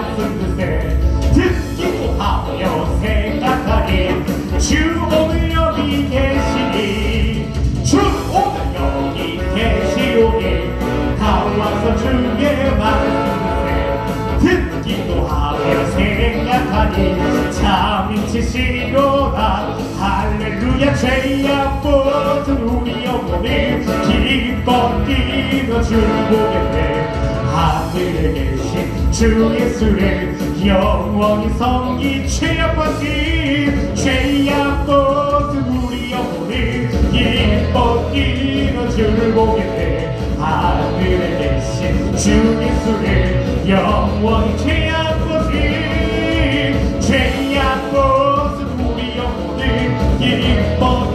같은 그새 듣기도 하며 생각하니 주 오늘 여기 계시니 주 오늘 여기 계시오니 다 와서 주의 말씀에 듣기도 하며 생각하니 참 미치시로다 할렐루야 죄야 모든 우리 영혼을 기뻐 뛰며 주 보겠네 하늘에 계신 주 예수를 영원히 섬기 죄악받신 죄악도 우리 영혼을 기뻐 뛰는 주를 보게 돼 하늘에 계신 주 예수를 영원히 죄악받신 죄악도 우리 영혼을 기뻐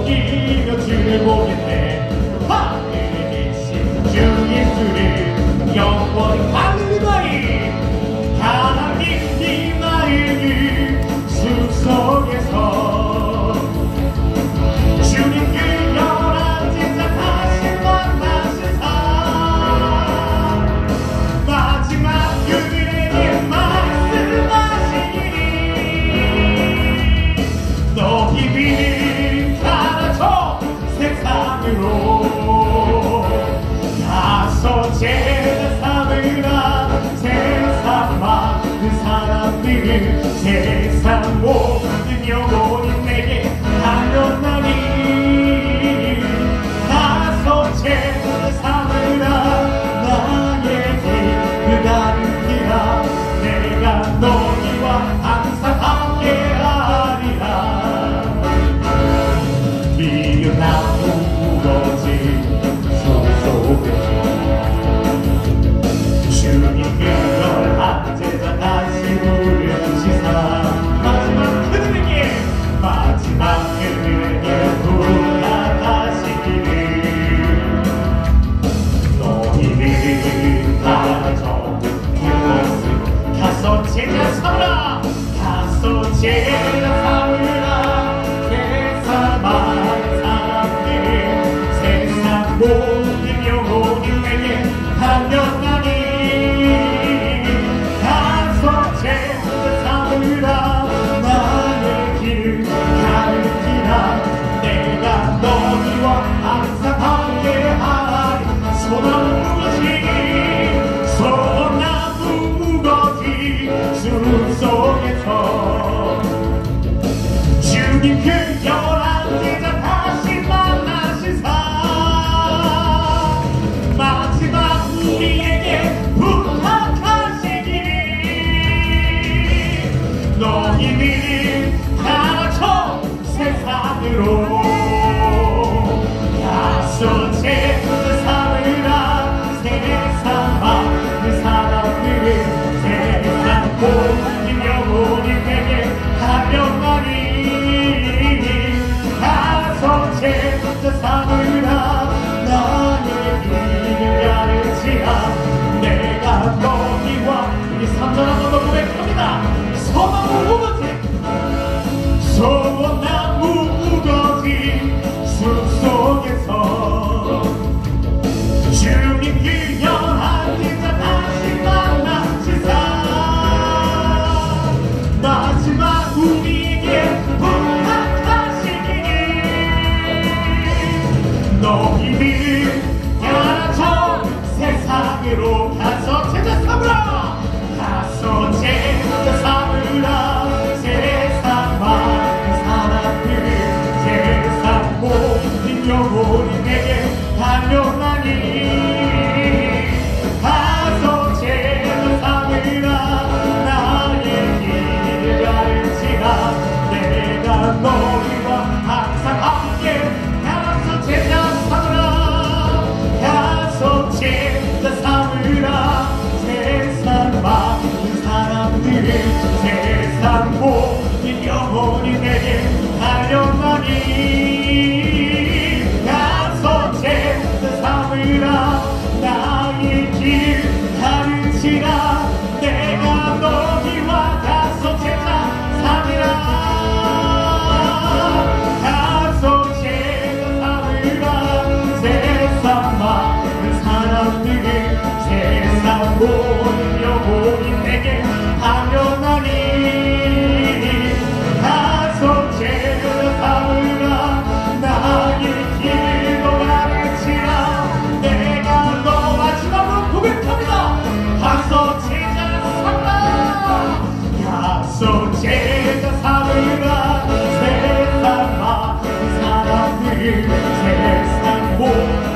세상 모든 영혼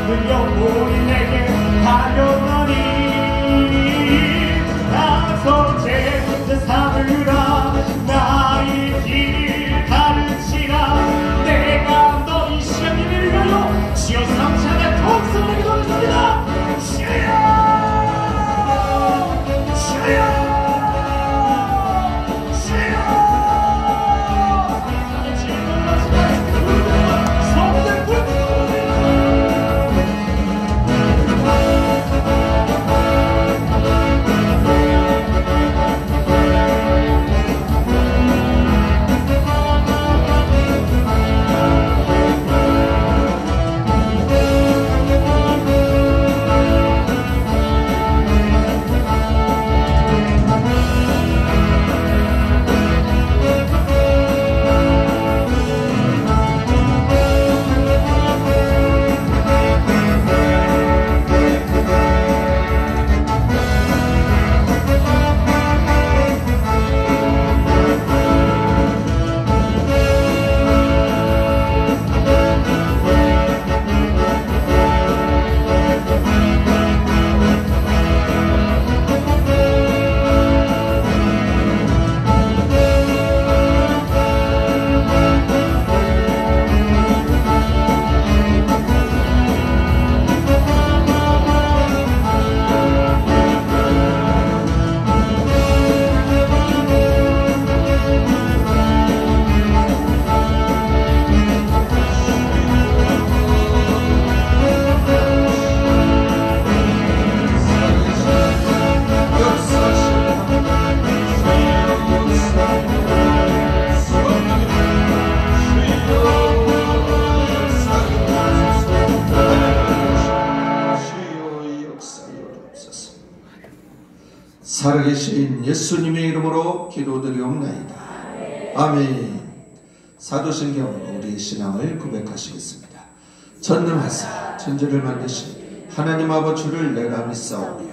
모든 영혼이 내 신앙을 고백하시겠습니다. 전능하사 천지를 만드신 하나님 아버지를 내가 믿사오니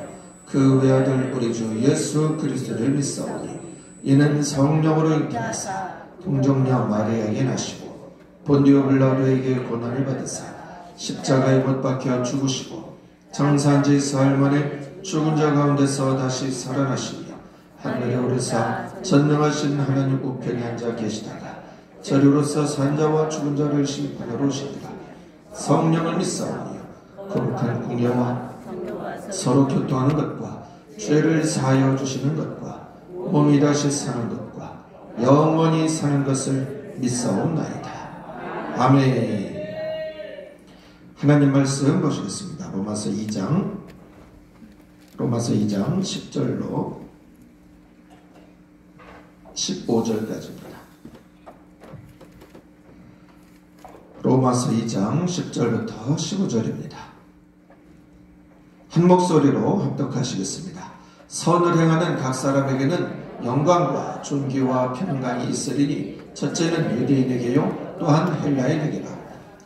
그 외아들 우리 주 예수 그리스도를 믿사오니 이는 성령으로 잉태하사 동정녀 마리아에게 나시고 본디오 빌라도에게 고난을 받으사 십자가에 못 박혀 죽으시고 장사한 지 사흘 만에 죽은 자 가운데서 다시 살아나시며 하늘에 오르사 전능하신 하나님 우편에 앉아 계시다가 저리로서 산자와 죽은 자를 심판하러 오시리라 성령을 믿사오니 거룩한 궁녀와 서로 교통하는 것과 죄를 사하여 주시는 것과 몸이 다시 사는 것과 영원히 사는 것을 믿사옵나이다. 아멘. 하나님 말씀 보시겠습니다. 로마서 2장 로마서 2장 10절로 15절까지입니다. 로마서 2장 10절부터 15절입니다. 한 목소리로 합독하시겠습니다. 선을 행하는 각 사람에게는 영광과 존귀와 평강이 있으리니 첫째는 유대인에게요 또한 헬라인에게라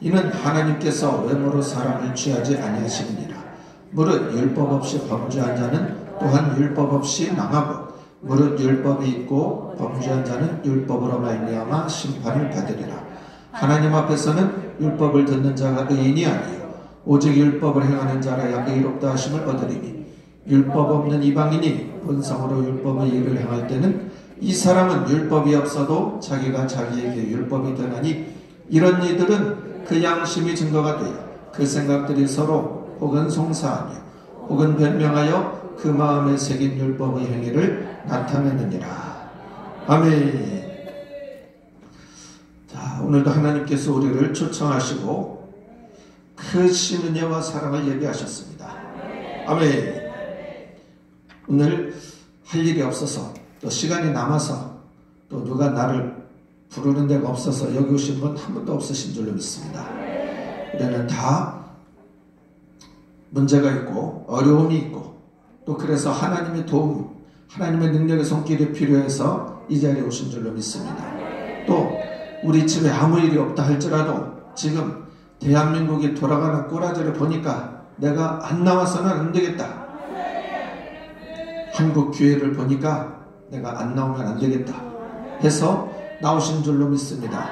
이는 하나님께서 외모로 사람을 취하지 아니하시느니라 무릇 율법 없이 범죄한 자는 또한 율법 없이 망하고 무릇 율법이 있고 범죄한 자는 율법으로 말미암아 심판을 받으리라. 하나님 앞에서는 율법을 듣는 자가 의인이 아니요 오직 율법을 행하는 자라야 의롭다 하심을 얻으리니 율법 없는 이방인이 본성으로 율법의 일을 행할 때는 이 사람은 율법이 없어도 자기가 자기에게 율법이 되나니 이런 이들은 그 양심이 증거가 되어 그 생각들이 서로 혹은 송사하며 혹은 변명하여 그 마음에 새긴 율법의 행위를 나타내느니라. 아멘. 자, 오늘도 하나님께서 우리를 초청하시고 크신 은혜와 사랑을 예비하셨습니다. 아멘. 오늘 할 일이 없어서 또 시간이 남아서 또 누가 나를 부르는 데가 없어서 여기 오신 분 한 분도 없으신 줄로 믿습니다. 우리는 다 문제가 있고 어려움이 있고 또 그래서 하나님의 도움, 하나님의 능력의 손길이 필요해서 이 자리에 오신 줄로 믿습니다. 또 우리 집에 아무 일이 없다 할지라도 지금 대한민국이 돌아가는 꼬라지를 보니까 내가 안 나와서는 안 되겠다. 한국 교회를 보니까 내가 안 나오면 안 되겠다. 해서 나오신 줄로 믿습니다.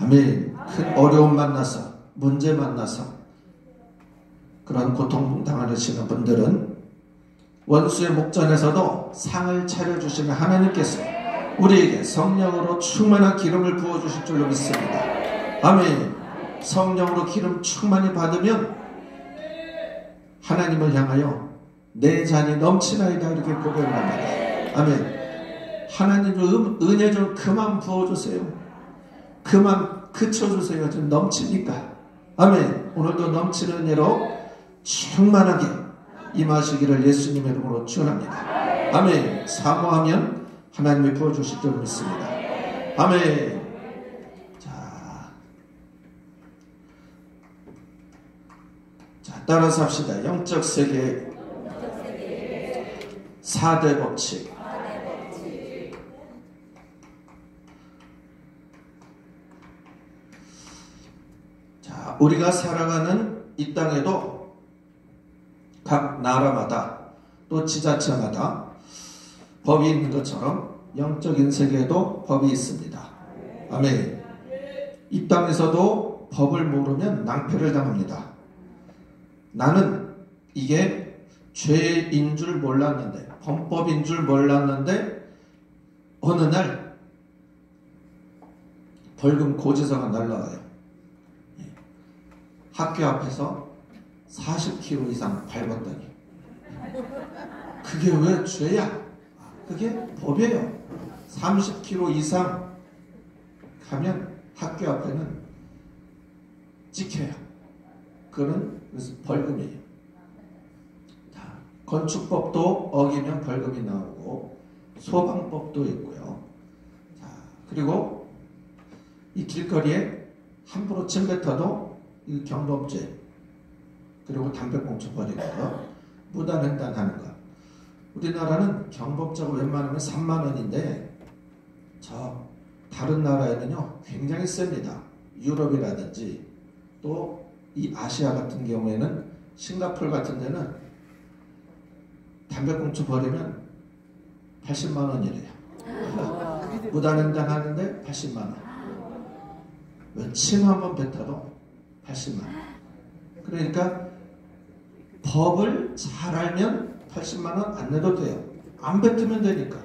아멘. 큰 어려움 만나서, 문제 만나서, 그런 고통 당하시는 분들은 원수의 목전에서도 상을 차려주시는 하나님께서 우리에게 성령으로 충만한 기름을 부어주실 줄로 믿습니다. 아멘. 성령으로 기름 충만히 받으면 하나님을 향하여 내 잔이 넘치나이다 이렇게 고백을 합니다. 아멘. 하나님의 음, 은혜 좀 그만 부어주세요. 그만 그쳐주세요. 좀 넘치니까. 아멘. 오늘도 넘치는 은혜로 충만하게 임하시기를 예수님의 이름으로 축원합니다. 아멘. 사모하면 하나님이 부어주실 줄 믿습니다. 아멘. 자, 자 따라서 합시다. 영적 세계 4대 법칙. 자, 우리가 살아가는 이 땅에도 각 나라마다 또 지자체마다 법이 있는 것처럼 영적인 세계에도 법이 있습니다. 아멘. 이 땅에서도 법을 모르면 낭패를 당합니다. 나는 이게 죄인 줄 몰랐는데, 범법인 줄 몰랐는데, 어느 날 벌금 고지서가 날라와요. 학교 앞에서 40km 이상 밟았더니 그게 왜 죄야? 그게 법이에요. 30km 이상 가면 학교 앞에는 찍혀요. 그거는 그래서 벌금이에요. 자, 건축법도 어기면 벌금이 나오고 소방법도 있고요. 자, 그리고 이 길거리에 함부로 침 뱉어도 이 경범죄 그리고 담배꽁초 버리는 거 무단횡단하는 거 우리나라는 경범죄가 웬만하면 3만 원인데 저 다른 나라에는요 굉장히 셉니다 유럽이라든지 또 이 아시아 같은 경우에는 싱가폴 같은 데는 담배꽁초 버리면 80만 원이래요 무단횡단 하는데 80만 원. 침한번 뱉어도 80만 원. 그러니까 법을 잘 알면 80만 원 안 내도 돼요. 안 뱉으면 되니까.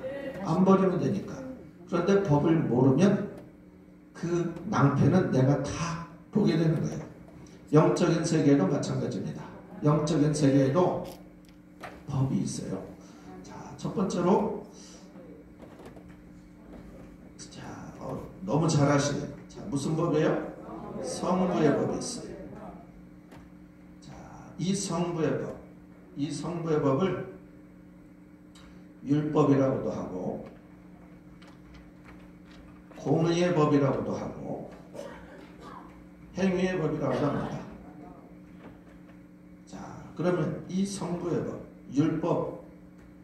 안 버리면 되니까. 그런데 법을 모르면 그 낭패는 내가 다 보게 되는 거예요. 영적인 세계도 마찬가지입니다. 영적인 세계에도 법이 있어요. 자, 첫 번째로 자, 어, 너무 잘 아시네. 자, 무슨 법이에요? 성부의 법이 있어요. 자, 이 성부의 법, 이 성부의 법을 율법이라고도 하고 공의의 법이라고도 하고 행위의 법이라고도 합니다. 자, 그러면 이 성부의 법, 율법,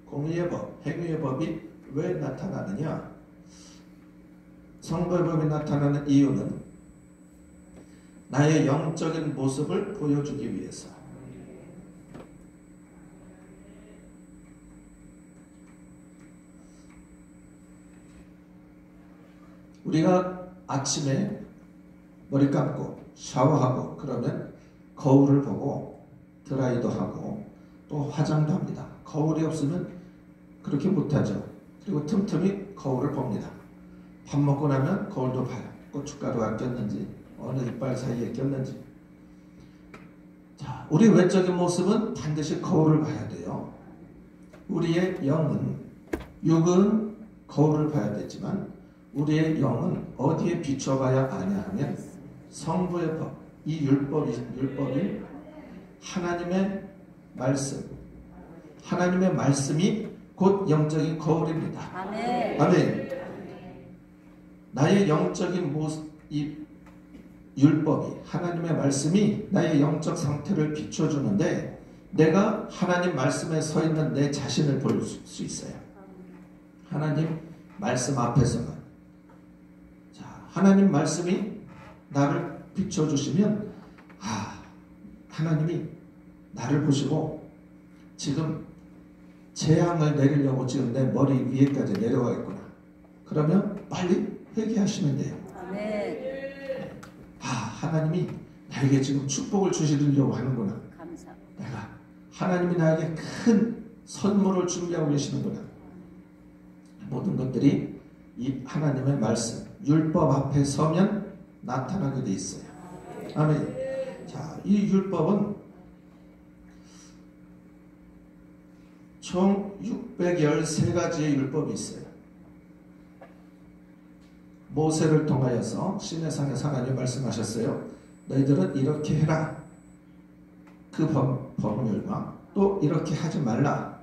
공의의 법, 행위의 법이 왜 나타나느냐? 성부의 법이 나타나는 이유는 나의 영적인 모습을 보여주기 위해서 우리가 아침에 머리 감고 샤워하고 그러면 거울을 보고 드라이도 하고 또 화장도 합니다. 거울이 없으면 그렇게 못하죠. 그리고 틈틈이 거울을 봅니다. 밥 먹고 나면 거울도 봐요. 고춧가루가 꼈는지 어느 이빨 사이에 꼈는지. 자, 우리 외적인 모습은 반드시 거울을 봐야 돼요. 우리의 영은 육은 거울을 봐야 되지만 우리의 영은 어디에 비춰봐야 아냐 하면 성부의 법, 이 율법이 율법이 하나님의 말씀, 하나님의 말씀이 곧 영적인 거울입니다. 아멘. 아멘. 나의 영적인 모습, 이 율법이 하나님의 말씀이 나의 영적 상태를 비춰주는데 내가 하나님 말씀에 서 있는 내 자신을 볼 수 있어요. 하나님 말씀 앞에서만. 자, 하나님 말씀이 나를 비춰주시면 아, 하나님이 나를 보시고 지금 재앙을 내리려고 지금 내 머리 위에까지 내려가겠구나. 그러면 빨리 회개하시면 돼요. 아멘. 아, 하나님이 나에게 지금 축복을 주시려고 하는구나. 감사. 내가 하나님이 나에게 큰 선물을 준비하고 계시는구나. 모든 것들이 이 하나님의 말씀, 율법 앞에 서면 나타나게 돼 있어요. 아멘. 자, 이 율법은 총 613가지의 율법이 있어요. 모세를 통하여서 시내산에서 하나님 말씀하셨어요. 너희들은 이렇게 해라. 그 법, 법률과 또 이렇게 하지 말라.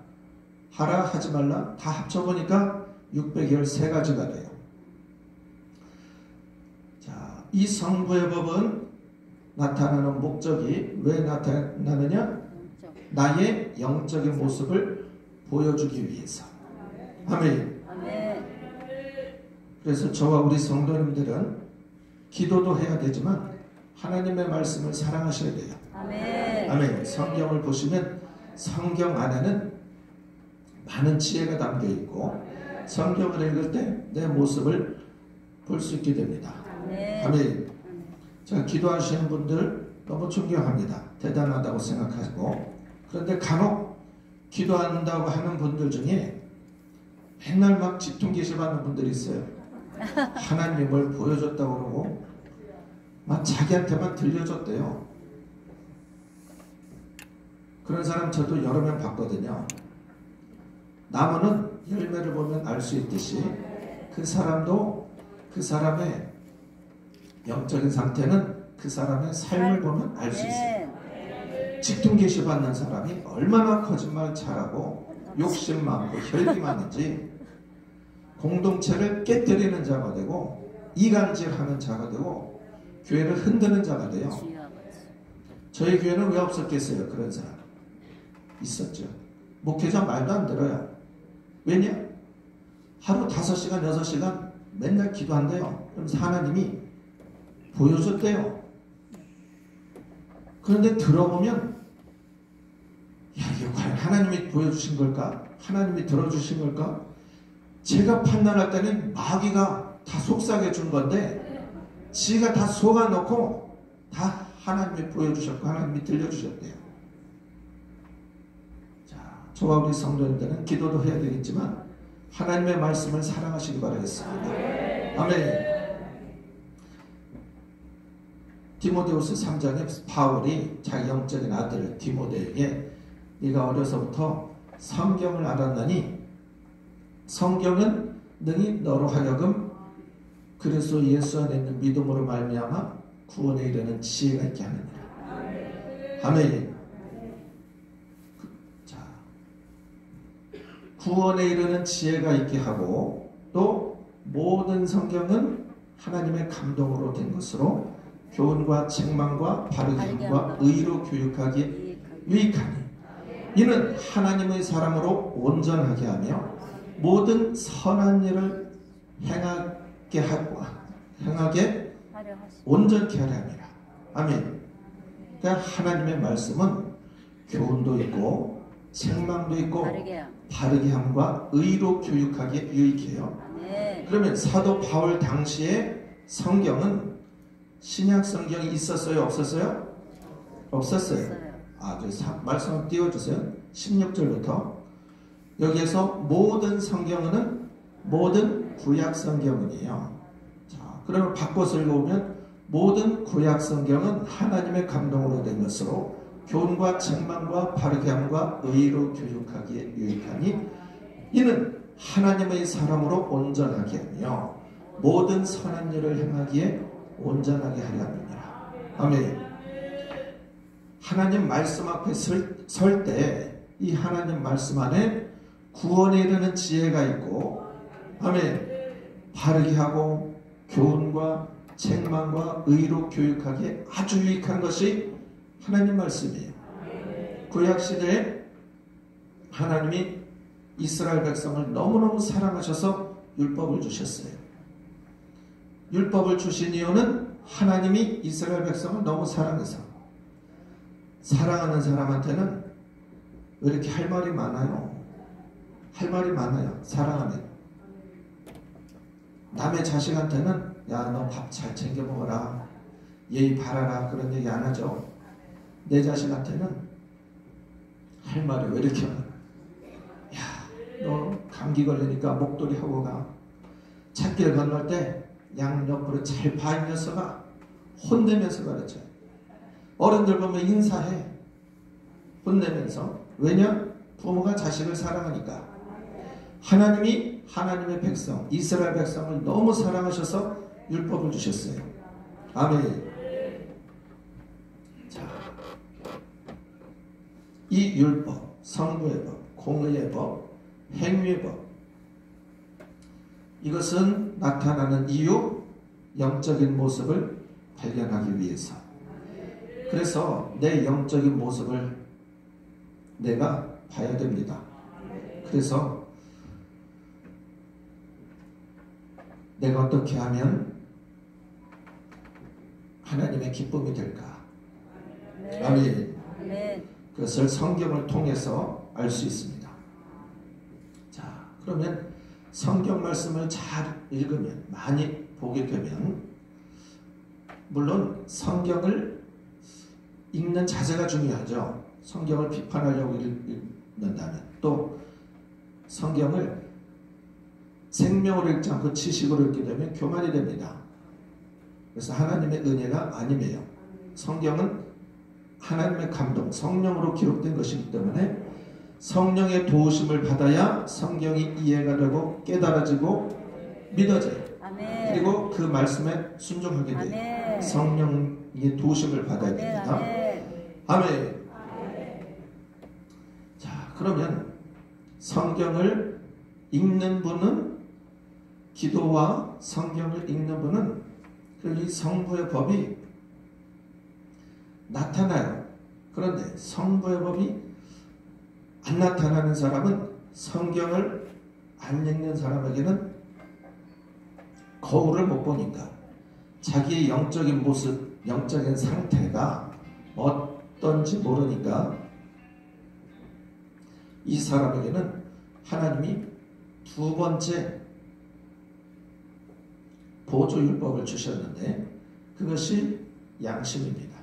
하라 하지 말라 다 합쳐보니까 613가지가 돼요. 자, 이 성부의 법은 나타나는 목적이 왜 나타나느냐? 나의 영적인 모습을 보여주기 위해서. 아멘. 아멘. 그래서 저와 우리 성도님들은 기도도 해야 되지만 하나님의 말씀을 사랑하셔야 돼요. 아멘. 아멘. 성경을 보시면 성경 안에는 많은 지혜가 담겨 있고 성경을 읽을 때 내 모습을 볼 수 있게 됩니다. 아멘. 아멘. 자, 기도하시는 분들 너무 존경합니다. 대단하다고 생각하고 그런데 간혹 기도한다고 하는 분들 중에 맨날 막 집통 계시받는 분들이 있어요. 하나님이 뭘 보여줬다고 그러고 막 자기한테만 들려줬대요. 그런 사람 저도 여러 명 봤거든요. 나무는 열매를 보면 알 수 있듯이 그 사람도 그 사람의 영적인 상태는 그 사람의 삶을 보면 알 수 있어요. 직통 계시 받는 사람이 얼마나 거짓말 잘하고 욕심 많고 혈기 많은지 공동체를 깨뜨리는 자가 되고 이간질하는 자가 되고 교회를 흔드는 자가 돼요. 저희 교회는 왜 없었겠어요? 그런 사람 있었죠. 목회자 말도 안 들어요. 왜냐? 하루 5시간, 6시간 맨날 기도한대요. 그러면서 하나님이 보여줬대요. 그런데 들어보면 야 이게 과연 하나님이 보여주신 걸까? 하나님이 들어주신 걸까? 제가 판단할 때는 마귀가 다 속삭여 준 건데 지가 다 속아놓고 다 하나님이 보여주셨고 하나님이 들려주셨대요. 자, 저와 우리 성도님들은 기도도 해야 되겠지만 하나님의 말씀을 사랑하시기 바라겠습니다. 아멘. 디모데후서 3장에 바울이 자기 영적인 아들 디모데에게 네가 어려서부터 성경을 알았나니 성경은 능히 너로 하여금 그리스도 예수 안에 있는 믿음으로 말미암아 구원에 이르는 지혜가 있게 하느니라. 아멘. 그, 자, 구원에 이르는 지혜가 있게 하고 또 모든 성경은 하나님의 감동으로 된 것으로 교훈과 책망과 바르게 함과 의로 교육하기에. 유익하니 이는 하나님의 사람으로 온전하게 하며 모든 선한 일을 행하게 하고 행하게. 온전케 하려 함이라. 아멘. 그러니까 하나님의 말씀은 교훈도 있고 책망도 있고 바르게 함. 바르게 함과 의로 교육하기에 유익해요. 그러면 사도 바울 당시에 성경은 신약 성경이 있었어요? 없었어요? 없었어요. 아, 저 사- 말씀 띄워주세요. 16절부터. 여기에서 모든 성경은 모든 구약 성경은이에요. 자, 그러면 바꿔서 읽어보면 모든 구약 성경은 하나님의 감동으로 된 것으로 교훈과 책망과 바르게 함과 의로 교육하기에 유익하니 이는 하나님의 사람으로 온전하게 하며 모든 선한 일을 행하기에 온전하게 하려 함이니라. 아멘. 하나님 말씀 앞에 설 때 이 하나님 말씀 안에 구원에 이르는 지혜가 있고 아멘 바르게 하고 교훈과 책망과 의로 교육하기에 아주 유익한 것이 하나님 말씀이에요. 구약 시대에 하나님이 이스라엘 백성을 너무너무 사랑하셔서 율법을 주셨어요. 율법을 주신 이유는 하나님이 이스라엘 백성을 너무 사랑해서 사랑하는 사람한테는 왜 이렇게 할 말이 많아요? 할 말이 많아요. 사랑하면. 남의 자식한테는 야 너 밥 잘 챙겨 먹어라. 예의 바라라. 그런 얘기 안 하죠. 내 자식한테는 할 말이 왜 이렇게 많아? 야, 너 감기 걸리니까 목도리 하고 가. 찾길 건널 때 양 옆으로 잘 봐, 이 녀석아. 혼내면서 가르쳐요. 어른들 보면 인사해. 혼내면서. 왜냐? 부모가 자식을 사랑하니까. 하나님이 하나님의 백성, 이스라엘 백성을 너무 사랑하셔서 율법을 주셨어요. 아멘. 자, 이 율법, 성부의 법, 공의의 법, 행위의 법, 이것은 나타나는 이유, 영적인 모습을 발견하기 위해서. 그래서 내 영적인 모습을 내가 봐야 됩니다. 그래서 내가 어떻게 하면 하나님의 기쁨이 될까? 아멘. 그것을 성경을 통해서 알 수 있습니다. 자, 그러면 성경 말씀을 잘 읽으면, 많이 보게 되면, 물론 성경을 읽는 자세가 중요하죠. 성경을 비판하려고 읽- 읽는다면. 또 성경을 생명으로 읽지 않고 지식으로 읽게 되면 교만이 됩니다. 그래서 하나님의 은혜가 아니에요. 성경은 하나님의 감동, 성령으로 기록된 것이기 때문에 성령의 도우심을 받아야 성경이 이해가 되고 깨달아지고 믿어져요. 아멘. 그리고 그 말씀에 순종하게 돼요. 아멘. 성령의 도우심을 받아야 아멘. 됩니다. 아멘. 아멘. 자, 그러면 성경을 읽는 분은 기도와 성경을 읽는 분은 그이 성부의 법이 나타나요. 그런데 성부의 법이 안 나타나는 사람은 성경을 안 읽는 사람에게는 거울을 못 보니까 자기의 영적인 모습, 영적인 상태가 어떤지 모르니까 이 사람에게는 하나님이 두 번째 보조율법을 주셨는데 그것이 양심입니다.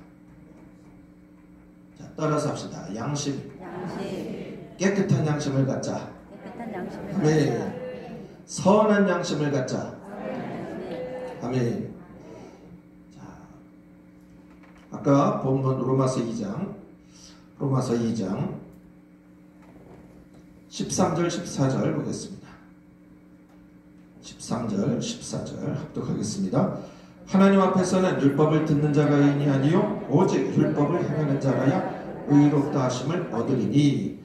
자, 따라서 합시다. 양심. 양심. 깨끗한 양심을 갖자. 아멘. 선한 양심을 갖자. 아멘. 자, 아까 본문 로마서 2장, 로마서 2장 13절, 14절 보겠습니다. 13절, 14절 합독하겠습니다. 하나님 앞에서는 율법을 듣는 자가 있니 아니요 오직 율법을 행하는 자라야 의롭다 하심을 얻으리니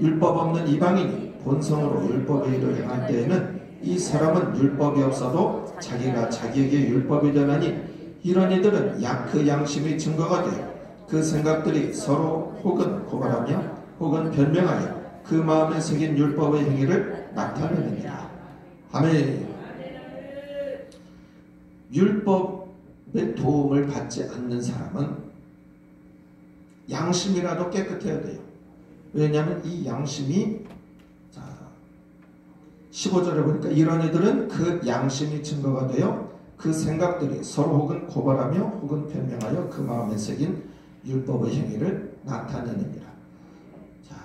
율법 없는 이방인이 본성으로 율법의 일을 행할 때에는 이 사람은 율법이 없어도 자기가 자기에게 율법이 되나니 이런 이들은 약 그 양심이 증거가 되어 그 생각들이 서로 혹은 고발하며 혹은 변명하여 그 마음에 새긴 율법의 행위를 나타내느니라. 아멘. 율법의 도움을 받지 않는 사람은 양심이라도 깨끗해야 돼요. 왜냐하면 이 양심이 자 15절에 보니까 이런 이들은 그 양심이 증거가 되어 그 생각들이 서로 혹은 고발하며 혹은 변명하여 그 마음에 새긴 율법의 행위를 나타내느니라. 자,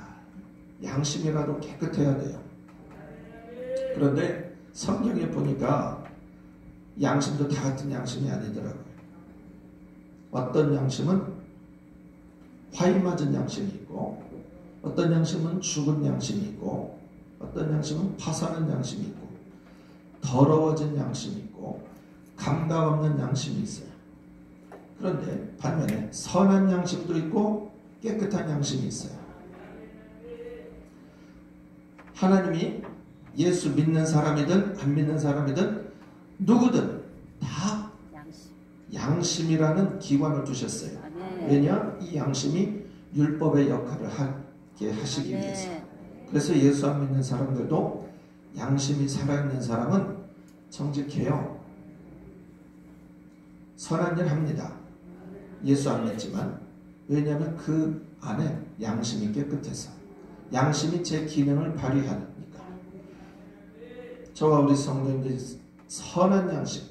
양심이라도 깨끗해야 돼요. 그런데 성경에 보니까 양심도 다 같은 양심이 아니더라고요. 어떤 양심은 화인 맞은 양심이 있고, 어떤 양심은 죽은 양심이 있고, 어떤 양심은 파산한 양심이 있고, 더러워진 양심이 있고, 감각 없는 양심이 있어요. 그런데 반면에 선한 양심도 있고, 깨끗한 양심이 있어요. 하나님이 예수 믿는 사람이든 안 믿는 사람이든 누구든 다 양심. 양심이라는 기관을 두셨어요. 왜냐? 이 양심이 율법의 역할을 하게 하시기 위해서. 아멘. 그래서 예수 안 믿는 사람들도 양심이 살아있는 사람은 정직해요. 선한 일 합니다. 예수 안 믿지만 왜냐하면 그 안에 양심이 깨끗해서 양심이 제 기능을 발휘하니까 저와 우리 성도님들이 선한 양심,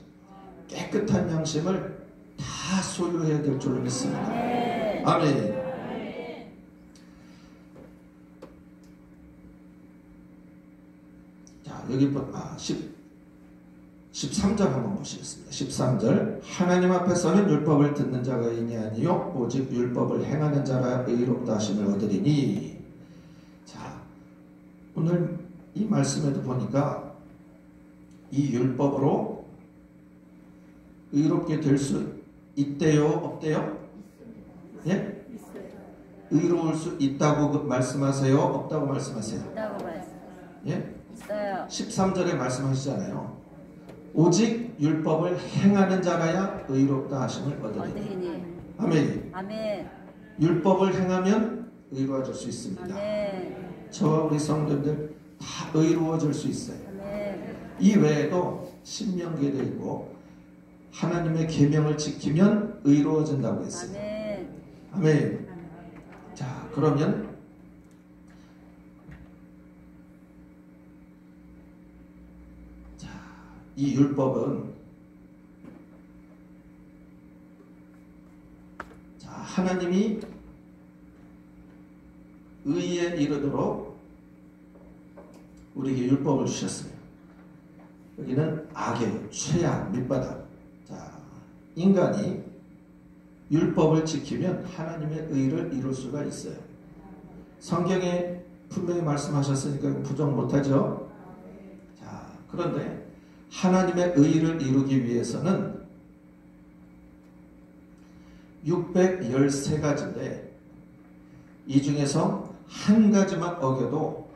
깨끗한 양심을 다 소유해야 될 줄로 믿습니다. 아멘. 아멘. 자, 여기 보- 아, 10 13절 한번 보시겠습니다. 13절 하나님 앞에서는 율법을 듣는 자가 있니 아니요 오직 율법을 행하는 자라 의롭다 하심을 얻으리니 자, 오늘 이 말씀에도 보니까 이 율법으로 의롭게 될 수 있대요, 없대요? 예? 의로울 수 있다고 그 말씀하세요? 없다고 말씀하세요? 있다고 말씀. 예? 있어요. 13절에 말씀하시잖아요. 오직 율법을 행하는 자라야 의롭다 하심을. 어디니? 아멘. 아멘. 율법을 행하면 의로워질 수 있습니다. 아멘. 저와 우리 성도들 다 의로워질 수 있어요. 아멘. 이 외에도 신명기에도 있고 하나님의 계명을 지키면 의로워진다고 했어요. 아멘. 아멘. 자, 그러면 자, 이 율법은 자, 하나님이 의에 이르도록 우리에게 율법을 주셨어요. 여기는 악의 최악 밑바닥. 자, 인간이 율법을 지키면 하나님의 의를 이룰 수가 있어요. 성경에 분명히 말씀하셨으니까 부정 못하죠. 자, 그런데 하나님의 의를 이루기 위해서는 613가지인데 이 중에서 한 가지만 어겨도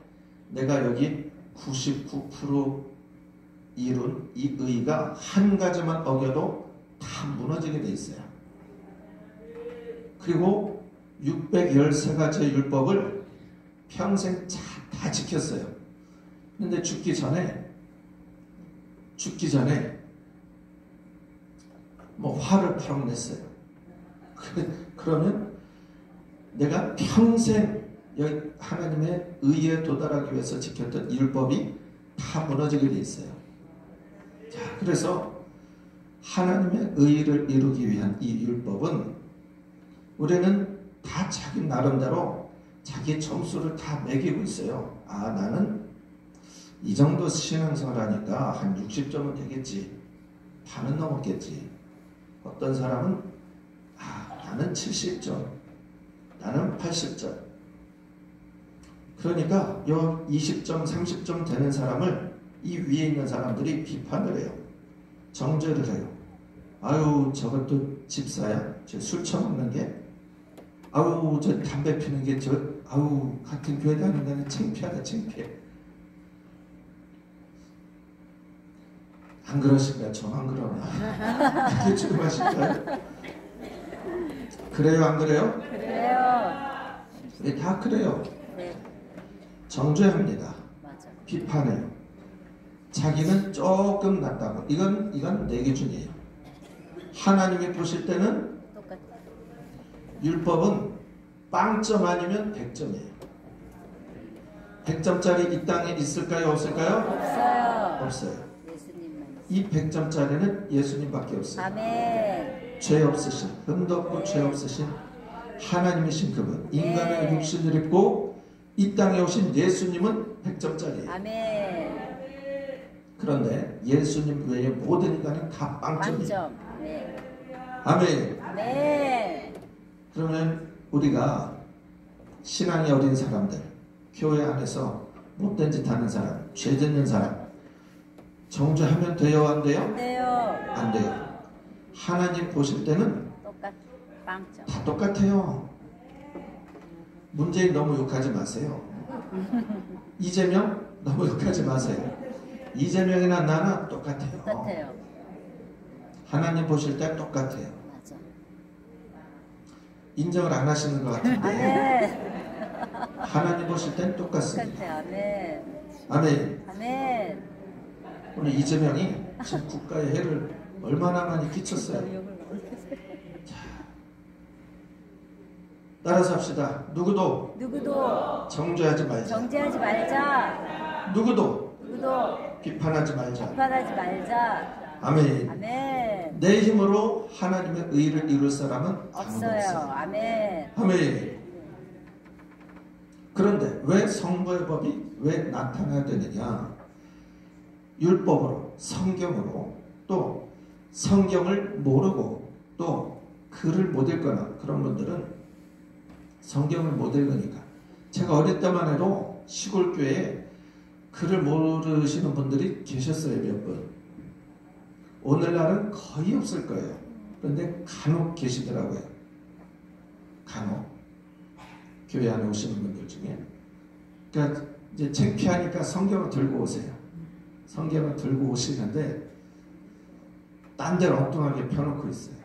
내가 여기 99% 이룬 이 의가 한 가지만 어겨도 다 무너지게 돼 있어요. 그리고 613가지의 율법을 평생 자- 다 지켰어요. 근데 죽기 전에, 죽기 전에, 뭐 화를 팍 냈어요. 그- 그러면 내가 평생 여기 하나님의 의에 도달하기 위해서 지켰던 율법이 다 무너지게 돼 있어요. 자, 그래서 하나님의 의를 이루기 위한 이 율법은 우리는 다 자기 나름대로 자기 점수를 다 매기고 있어요. 아, 나는 이 정도 신앙생활 하니까 한 60점은 되겠지. 반은 넘었겠지. 어떤 사람은 아, 나는 70점. 나는 80점. 그러니까 요 20점, 30점 되는 사람을 이 위에 있는 사람들이 비판을 해요. 정죄를 해요. 아유, 저것도 집사야? 저술 처먹는 게? 아유, 저 담배 피는 게 저, 아유, 같은 교회 데는 창피하다, 창피해. 안 그러실까요? 저만 그러나? 그렇게 주름하실까요? 그래요, 안 그래요? 그래요. 네, 다 그래요. 네. 정죄합니다. 맞아. 비판해요. 자기는 조금 낫다고. 이건, 이건 내 기준이에요. 하나님이 보실 때는 똑같아. 율법은 빵점 아니면 100점이에요. 100점짜리 이 땅에 있을까요? 없을까요? 없어요. 없어요. 이 100점짜리는 예수님밖에 없어요. 아멘. 죄 없으신, 흠도 없고 죄 없으신 하나님이신 그분, 인간의 네. 육신을 입고 이 땅에 오신 예수님은 100점짜리예요. 아멘. 그런데 예수님 외에 모든 인간은 다 빵점이에요. 만점. 네. 아멘. 아멘. 그러면 우리가 신앙이 어린 사람들, 교회 안에서 못된 짓 하는 사람, 죄 짓는 사람, 정죄하면 돼요, 안 돼요? 안 돼요. 안 돼요. 하나님 보실 때는 똑같. 다 똑같아요. 문재인 너무 욕하지 마세요. 이재명 너무 욕하지 마세요. 이재명이나 나나 똑같아요. 똑같아요. 하나님 보실 때 똑같아요. 맞아. 인정을 안 하시는 것 같은데 아멘. 하나님 보실 땐 똑같습니다. 똑같아. 아멘. 아멘. 아멘. 오늘 이재명이 지금 국가에 해를 얼마나 많이 끼쳤어요. 따라서 합시다. 누구도 누구도 정죄하지 말자. 정죄하지 말자. 누구도 누구도 비판하지 말자. 비판하지 말자. 아멘. 아멘. 내 힘으로 하나님의 의를 이룰 사람은 없어요. 없어요. 아멘. 아멘. 그런데 왜 성부의 법이 왜 나타나야 되느냐? 율법으로, 성경으로, 또 성경을 모르고 또 글을 못 읽거나 그런 분들은 성경을 못 읽으니까 제가 어릴 때만 해도 시골 교회에 글을 모르시는 분들이 계셨어요 몇 분. 오늘날은 거의 없을 거예요. 그런데 간혹 계시더라고요. 간혹 교회 안에 오시는 분들 중에 그러니까 이제 창피하니까 성경을 들고 오세요. 성경을 들고 오시는데 딴 데를 엉뚱하게 펴놓고 있어요.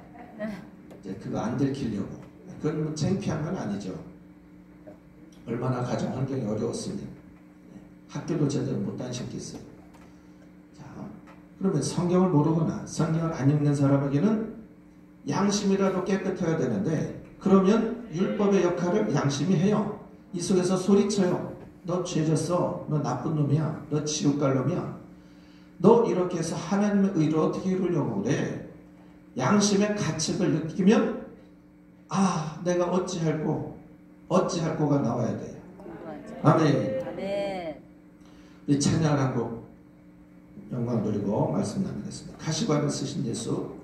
이제 그거 안 들키려고. 그건 뭐 창피한 건 아니죠. 얼마나 가정 환경이 어려웠으면 학교도 제대로 못 다니셨겠어요. 자, 그러면 성경을 모르거나 성경을 안 읽는 사람에게는 양심이라도 깨끗해야 되는데 그러면 율법의 역할을 양심이 해요. 이 속에서 소리쳐요. 너 죄졌어. 너 나쁜 놈이야. 너 지옥 갈 놈이야. 너 이렇게 해서 하나님의 의를 어떻게 이루려고 그래? 양심의 가책을 느끼면 아 내가 어찌할꼬 어찌할꼬가 나와야 돼요. 아멘. 아멘. 이 찬양을 한곡 영광 돌리고 말씀 나누겠습니다. 가시관을 쓰신 예수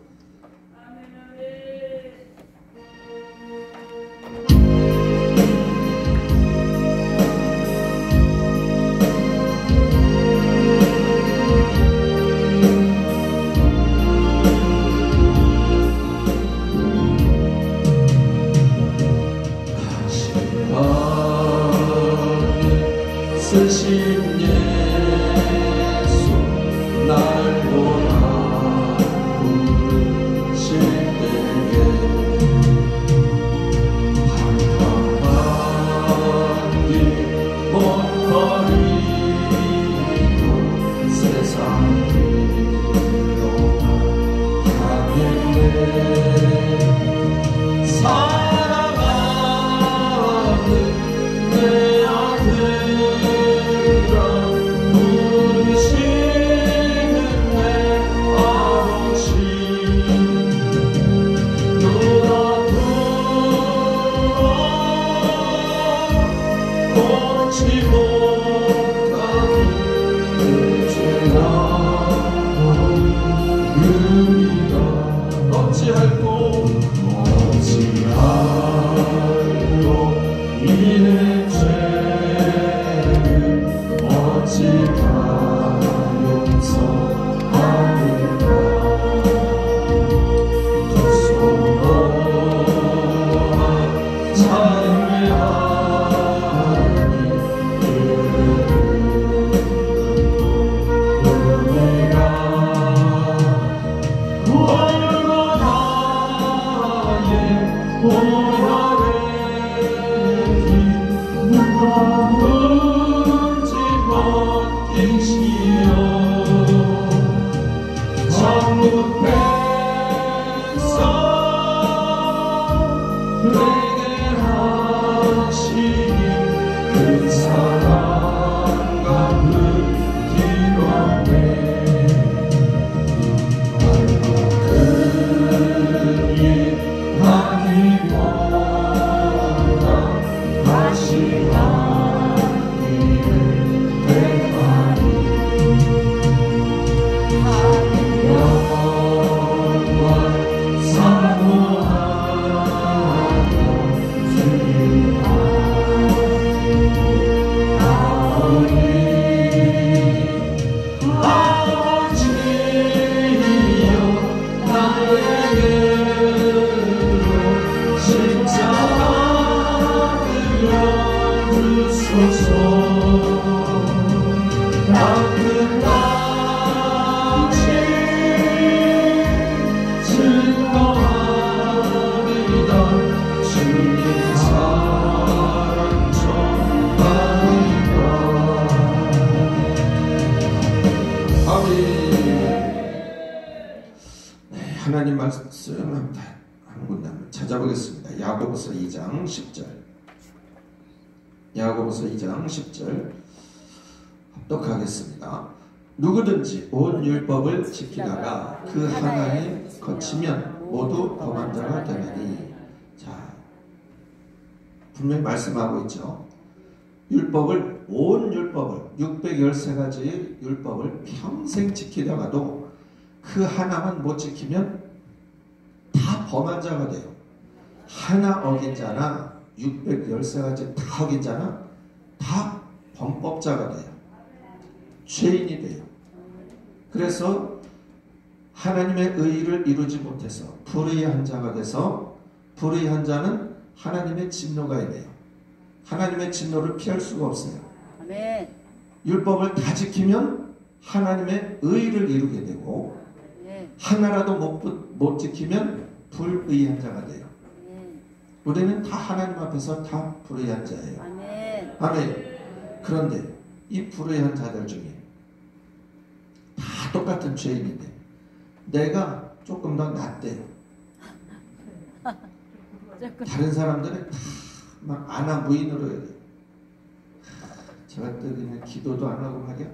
합독하겠습니다. 누구든지 온 율법을 지키다가 그 하나에 거치면 모두 범한 자가 되나니 자 분명히 말씀하고 있죠. 율법을 온 율법을 613가지 율법을 평생 지키다가도 그 하나만 못 지키면 다 범한 자가 돼요. 하나 어긴 자나 613가지 다 어긴 자나 다 범법자가 돼요. 죄인이 돼요. 그래서 하나님의 의를 이루지 못해서 불의한 자가 돼서 불의한 자는 하나님의 진노가 돼요. 하나님의 진노를 피할 수가 없어요. 아멘. 율법을 다 지키면 하나님의 의를 이루게 되고 네. 하나라도 못, 못 지키면 불의한 자가 돼요. 네. 우리는 다 하나님 앞에서 다 불의한 자예요. 아멘. 아멘. 그런데 이 불의한 자들 중에 다 똑같은 죄인인데 내가 조금 더 낫대요. 다른 사람들은 다막 아나무인으로 해야 돼. 저 같은 기도도 안 하고 말이야.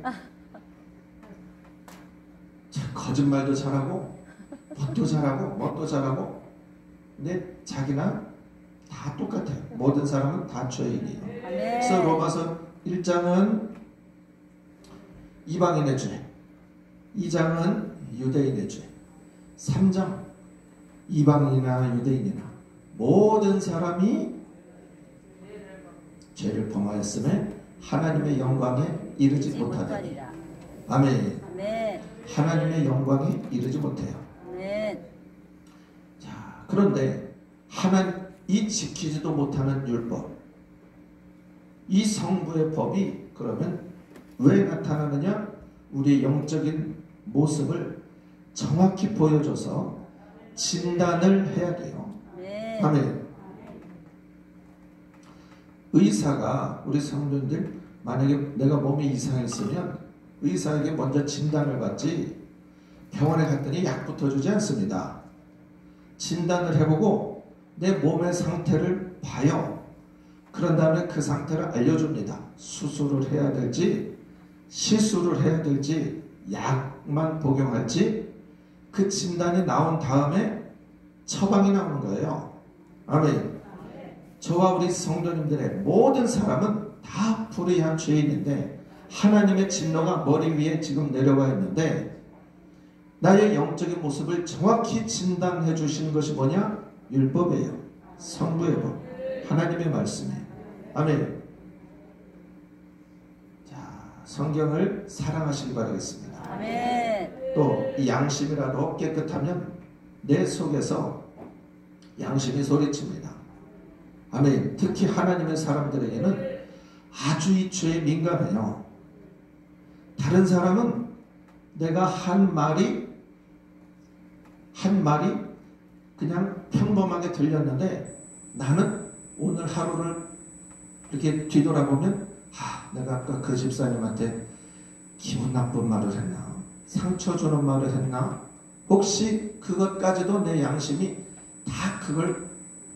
자, 거짓말도 잘하고, 뭣도 잘하고, 뭣도 잘하고. 근데 자기나 다 똑같아요. 모든 사람은 다 죄인이에요. 그래서. 로마서 1장은 이방인의 죄, 2장은 유대인의 죄, 3장 이방인이나 유대인이나 모든 사람이 죄를 범하였음에 하나님의 영광에 이르지 못하다니. 못하리라. 아멘. 아멘. 하나님의 영광에 이르지 못해요. 아멘. 자, 그런데 하나님 이 지키지도 못하는 율법, 이 성부의 법이 그러면 왜 나타나느냐? 우리의 영적인 모습을 정확히 보여줘서 진단을 해야 돼요. 아멘. 아멘. 의사가 우리 성도님들 만약에 내가 몸이 이상했으면 의사에게 먼저 진단을 받지 병원에 갔더니 약부터 주지 않습니다. 진단을 해보고 내 몸의 상태를 봐요. 그런 다음에 그 상태를 알려줍니다. 수술을 해야 될지 시술을 해야 될지 약 만 복용할지 그 진단이 나온 다음에 처방이 나오는 거예요. 아멘. 저와 우리 성도님들의 모든 사람은 다 불의한 죄인인데 하나님의 진노가 머리 위에 지금 내려와 있는데 나의 영적인 모습을 정확히 진단해 주시는 것이 뭐냐? 율법이에요. 성부의 법. 하나님의 말씀이에요. 아멘. 자, 성경을 사랑하시기 바라겠습니다. 또 이 양심이라도 깨끗하면 내 속에서 양심이 소리칩니다. 아멘. 특히 하나님의 사람들에게는 아주 이 죄에 민감해요. 다른 사람은 내가 한 말이 한 말이 그냥 평범하게 들렸는데 나는 오늘 하루를 이렇게 뒤돌아보면 아, 내가 아까 그 집사님한테 기분 나쁜 말을 했나? 상처 주는 말을 했나? 혹시 그것까지도 내 양심이 다 그걸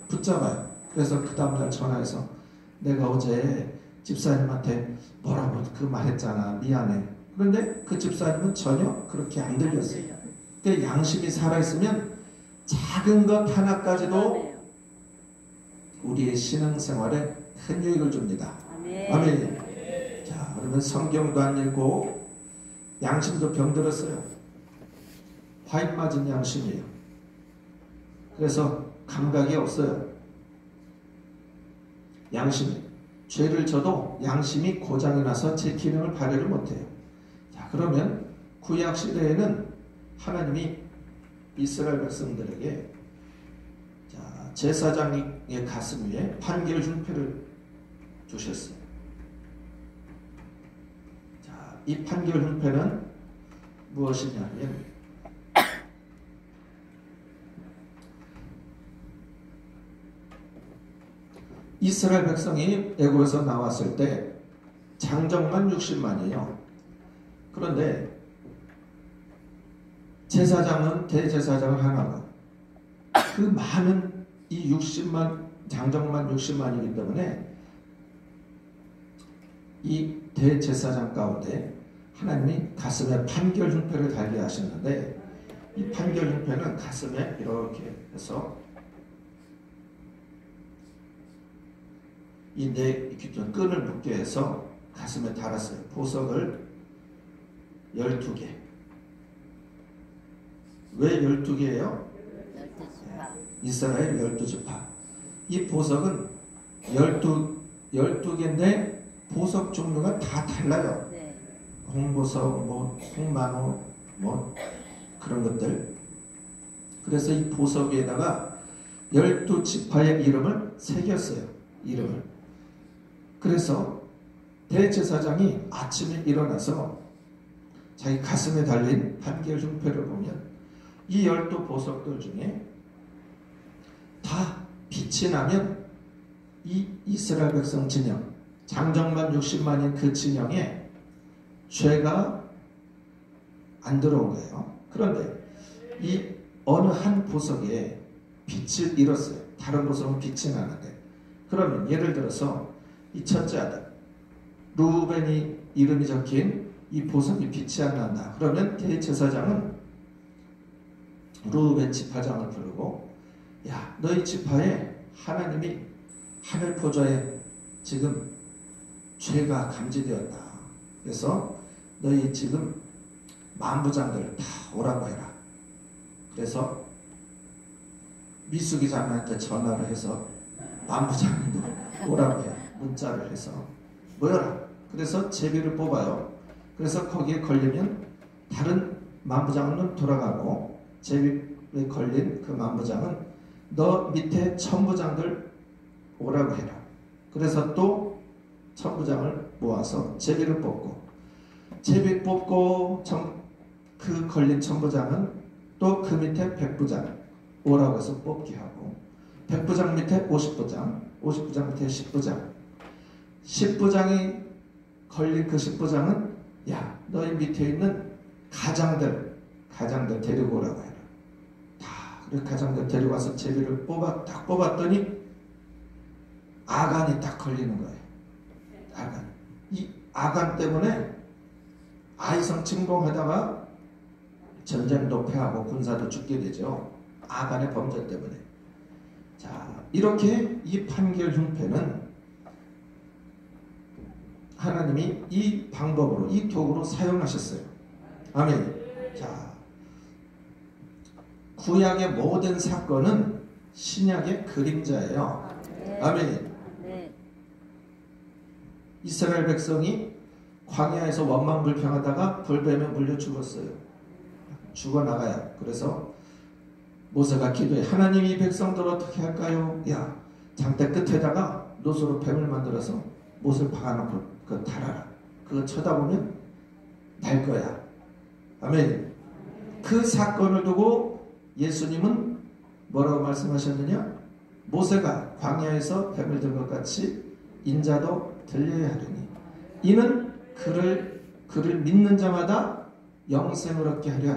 붙잡아요. 그래서 그 다음날 전화해서 내가 어제 집사님한테 뭐라고 그 말했잖아. 미안해. 그런데 그 집사님은 전혀 그렇게 안 들렸어요. 그 양심이 살아있으면 작은 것 하나까지도. 우리의 신앙생활에 큰 유익을 줍니다. 아멘. 아멘. 자, 그러면 성경도 안 읽고 양심도 병들었어요. 화인 맞은 양심이에요. 그래서 감각이 없어요. 양심이. 죄를 져도 양심이 고장이 나서 제 기능을 발휘를 못해요. 자, 그러면 구약 시대에는 하나님이 이스라엘 백성들에게 자, 제사장의 가슴 위에 판결 준패를 주셨어요. 자, 이 판결 훈패는 무엇이냐면 이스라엘 백성이 애고에서 나왔을 때 장정만 60만이에요. 그런데 제사장은 대제사장을 하나고 그 많은 이 60만 장정만 60만이기 때문에 이 대제사장 가운데 하나님이 가슴에 판결 흉패를 달게 하셨는데 이 판결 흉패는 가슴에 이렇게 해서 이내 좀 끈을 묶게 해서 가슴에 달았어요. 보석을 12개. 왜 12개예요? 열두 지파. 이스라엘 열두 지파. 이 보석은 열두 열두 개인데 보석 종류가 다 달라요. 네. 홍보석, 뭐 홍만호, 뭐 그런 것들. 그래서 이 보석 위에다가 열두 지파의 이름을 새겼어요. 이름을. 그래서 대제사장이 아침에 일어나서 자기 가슴에 달린 판결 흉패를 보면 이 열두 보석들 중에 다 빛이 나면 이 이스라엘 백성 진영 장정만 60만인 그 진영에 죄가 안 들어온 거예요. 그런데 이 어느 한 보석에 빛을 잃었어요. 다른 보석은 빛이 나는데 그러면 예를 들어서 이 첫째 아들 루벤이 이름이 적힌 이 보석이 빛이 안 난다. 그러면 대제사장은 루벤 지파장을 부르고 야 너희 지파에 하나님이 하늘 보좌에 지금 죄가 감지되었다. 그래서 너희 지금 만부장들 다 오라고 해라. 그래서 미숙이 장한테 전화를 해서 만부장님들 오라고 해. 문자를 해서 모여라. 그래서 제비를 뽑아요. 그래서 거기에 걸리면 다른 만부장은 돌아가고 제비에 걸린 그 만부장은 너 밑에 천부장들 오라고 해라. 그래서 또 천부장을 모아서 제비를 뽑고 제비 뽑고 천, 그 걸린 천부장은 또 그 밑에 백부장 오라고 해서 뽑기 하고 백부장 밑에 오십부장 오십부장 밑에 십부장. 십부장이 걸린 그 십부장은 야 너희 밑에 있는 가장들 가장들 데리고 오라고 해라. 다 그래 가장들 데리고 와서 제비를 뽑아 딱 뽑았더니 아간이 딱 걸리는 거예요. 아간. 이 아간 때문에 아이성 침공하다가 전쟁도 패하고 군사도 죽게 되죠 아간의 범죄 때문에 자 이렇게 이 판결 흉패는 하나님이 이 방법으로 이 도구로 사용하셨어요. 아멘. 자, 구약의 모든 사건은 신약의 그림자예요. 네. 아멘. 네. 이스라엘 백성이 광야에서 원망불평하다가 불뱀에 물려 죽었어요. 죽어 나가야. 그래서 모세가 기도해 하나님 이 백성들 어떻게 할까요? 야 장대 끝에다가 노소로 뱀을 만들어서 못을 박아놓고 그 달아라. 그거 쳐다보면 날 거야. 아멘. 그 사건을 두고 예수님은 뭐라고 말씀하셨느냐? 모세가 광야에서 뱀을 든 것 같이 인자도 들려야 하리니 이는 그를 그를 믿는 자마다 영생을 얻게 하려.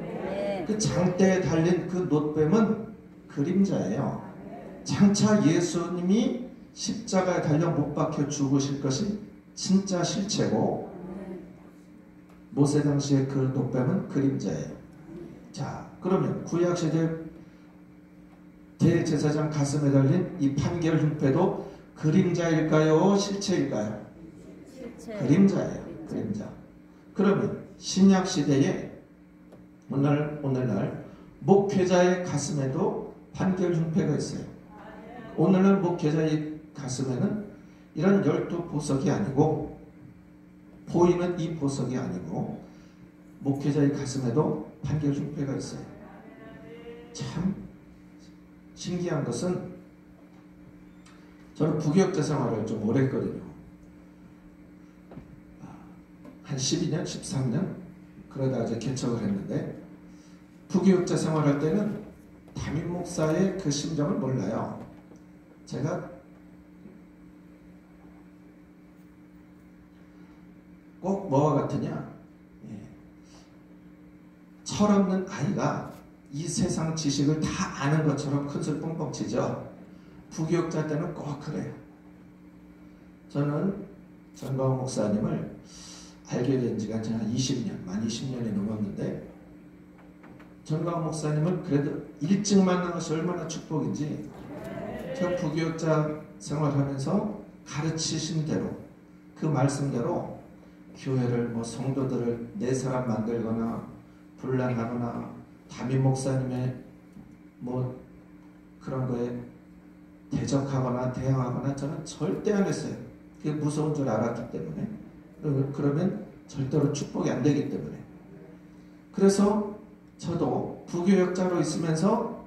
네. 그 장대에 달린 그 놋뱀은 그림자예요. 장차 예수님이 십자가에 달려 못 박혀 죽으실 것이 진짜 실체고 모세 당시의 그 놋뱀은 그림자예요. 자, 그러면 구약 시대 대제사장 가슴에 달린 이 판결 흉패도 그림자일까요? 실체일까요? 실체. 그림자예요. 그림자. 그러면 신약 시대에 오늘 오늘날 목회자의 가슴에도 판결 흉패가 있어요. 오늘날 목회자의 가슴에는 이런 열두 보석이 아니고 보이는 이 보석이 아니고 목회자의 가슴에도 판결 흉패가 있어요. 참 신기한 것은 저는 부교육자 생활을 좀 오래 했거든요. 한 12년, 13년 그러다 이제 개척을 했는데 부교육자 생활할 때는 담임 목사의 그 심정을 몰라요. 제가 꼭 뭐와 같으냐? 예. 철없는 아이가 이 세상 지식을 다 아는 것처럼 큰소리 뻥뻥 치죠. 부교육자 때는 꼭 그래요. 저는 전광호 목사님을 알게 된 지가 한 20년, 만 20년이 넘었는데 전광호 목사님은 그래도 일찍 만난 것이 얼마나 축복인지 저 부교육자 생활하면서 가르치신 대로 그 말씀대로 교회를 뭐 성도들을 내 사람 만들거나 분란하거나 담임 목사님의 뭐 그런 거에 대적하거나 대항하거나 저는 절대 안 했어요. 그게 무서운 줄 알았기 때문에 그러- 그러면 절대로 축복이 안 되기 때문에 그래서 저도 부교역자로 있으면서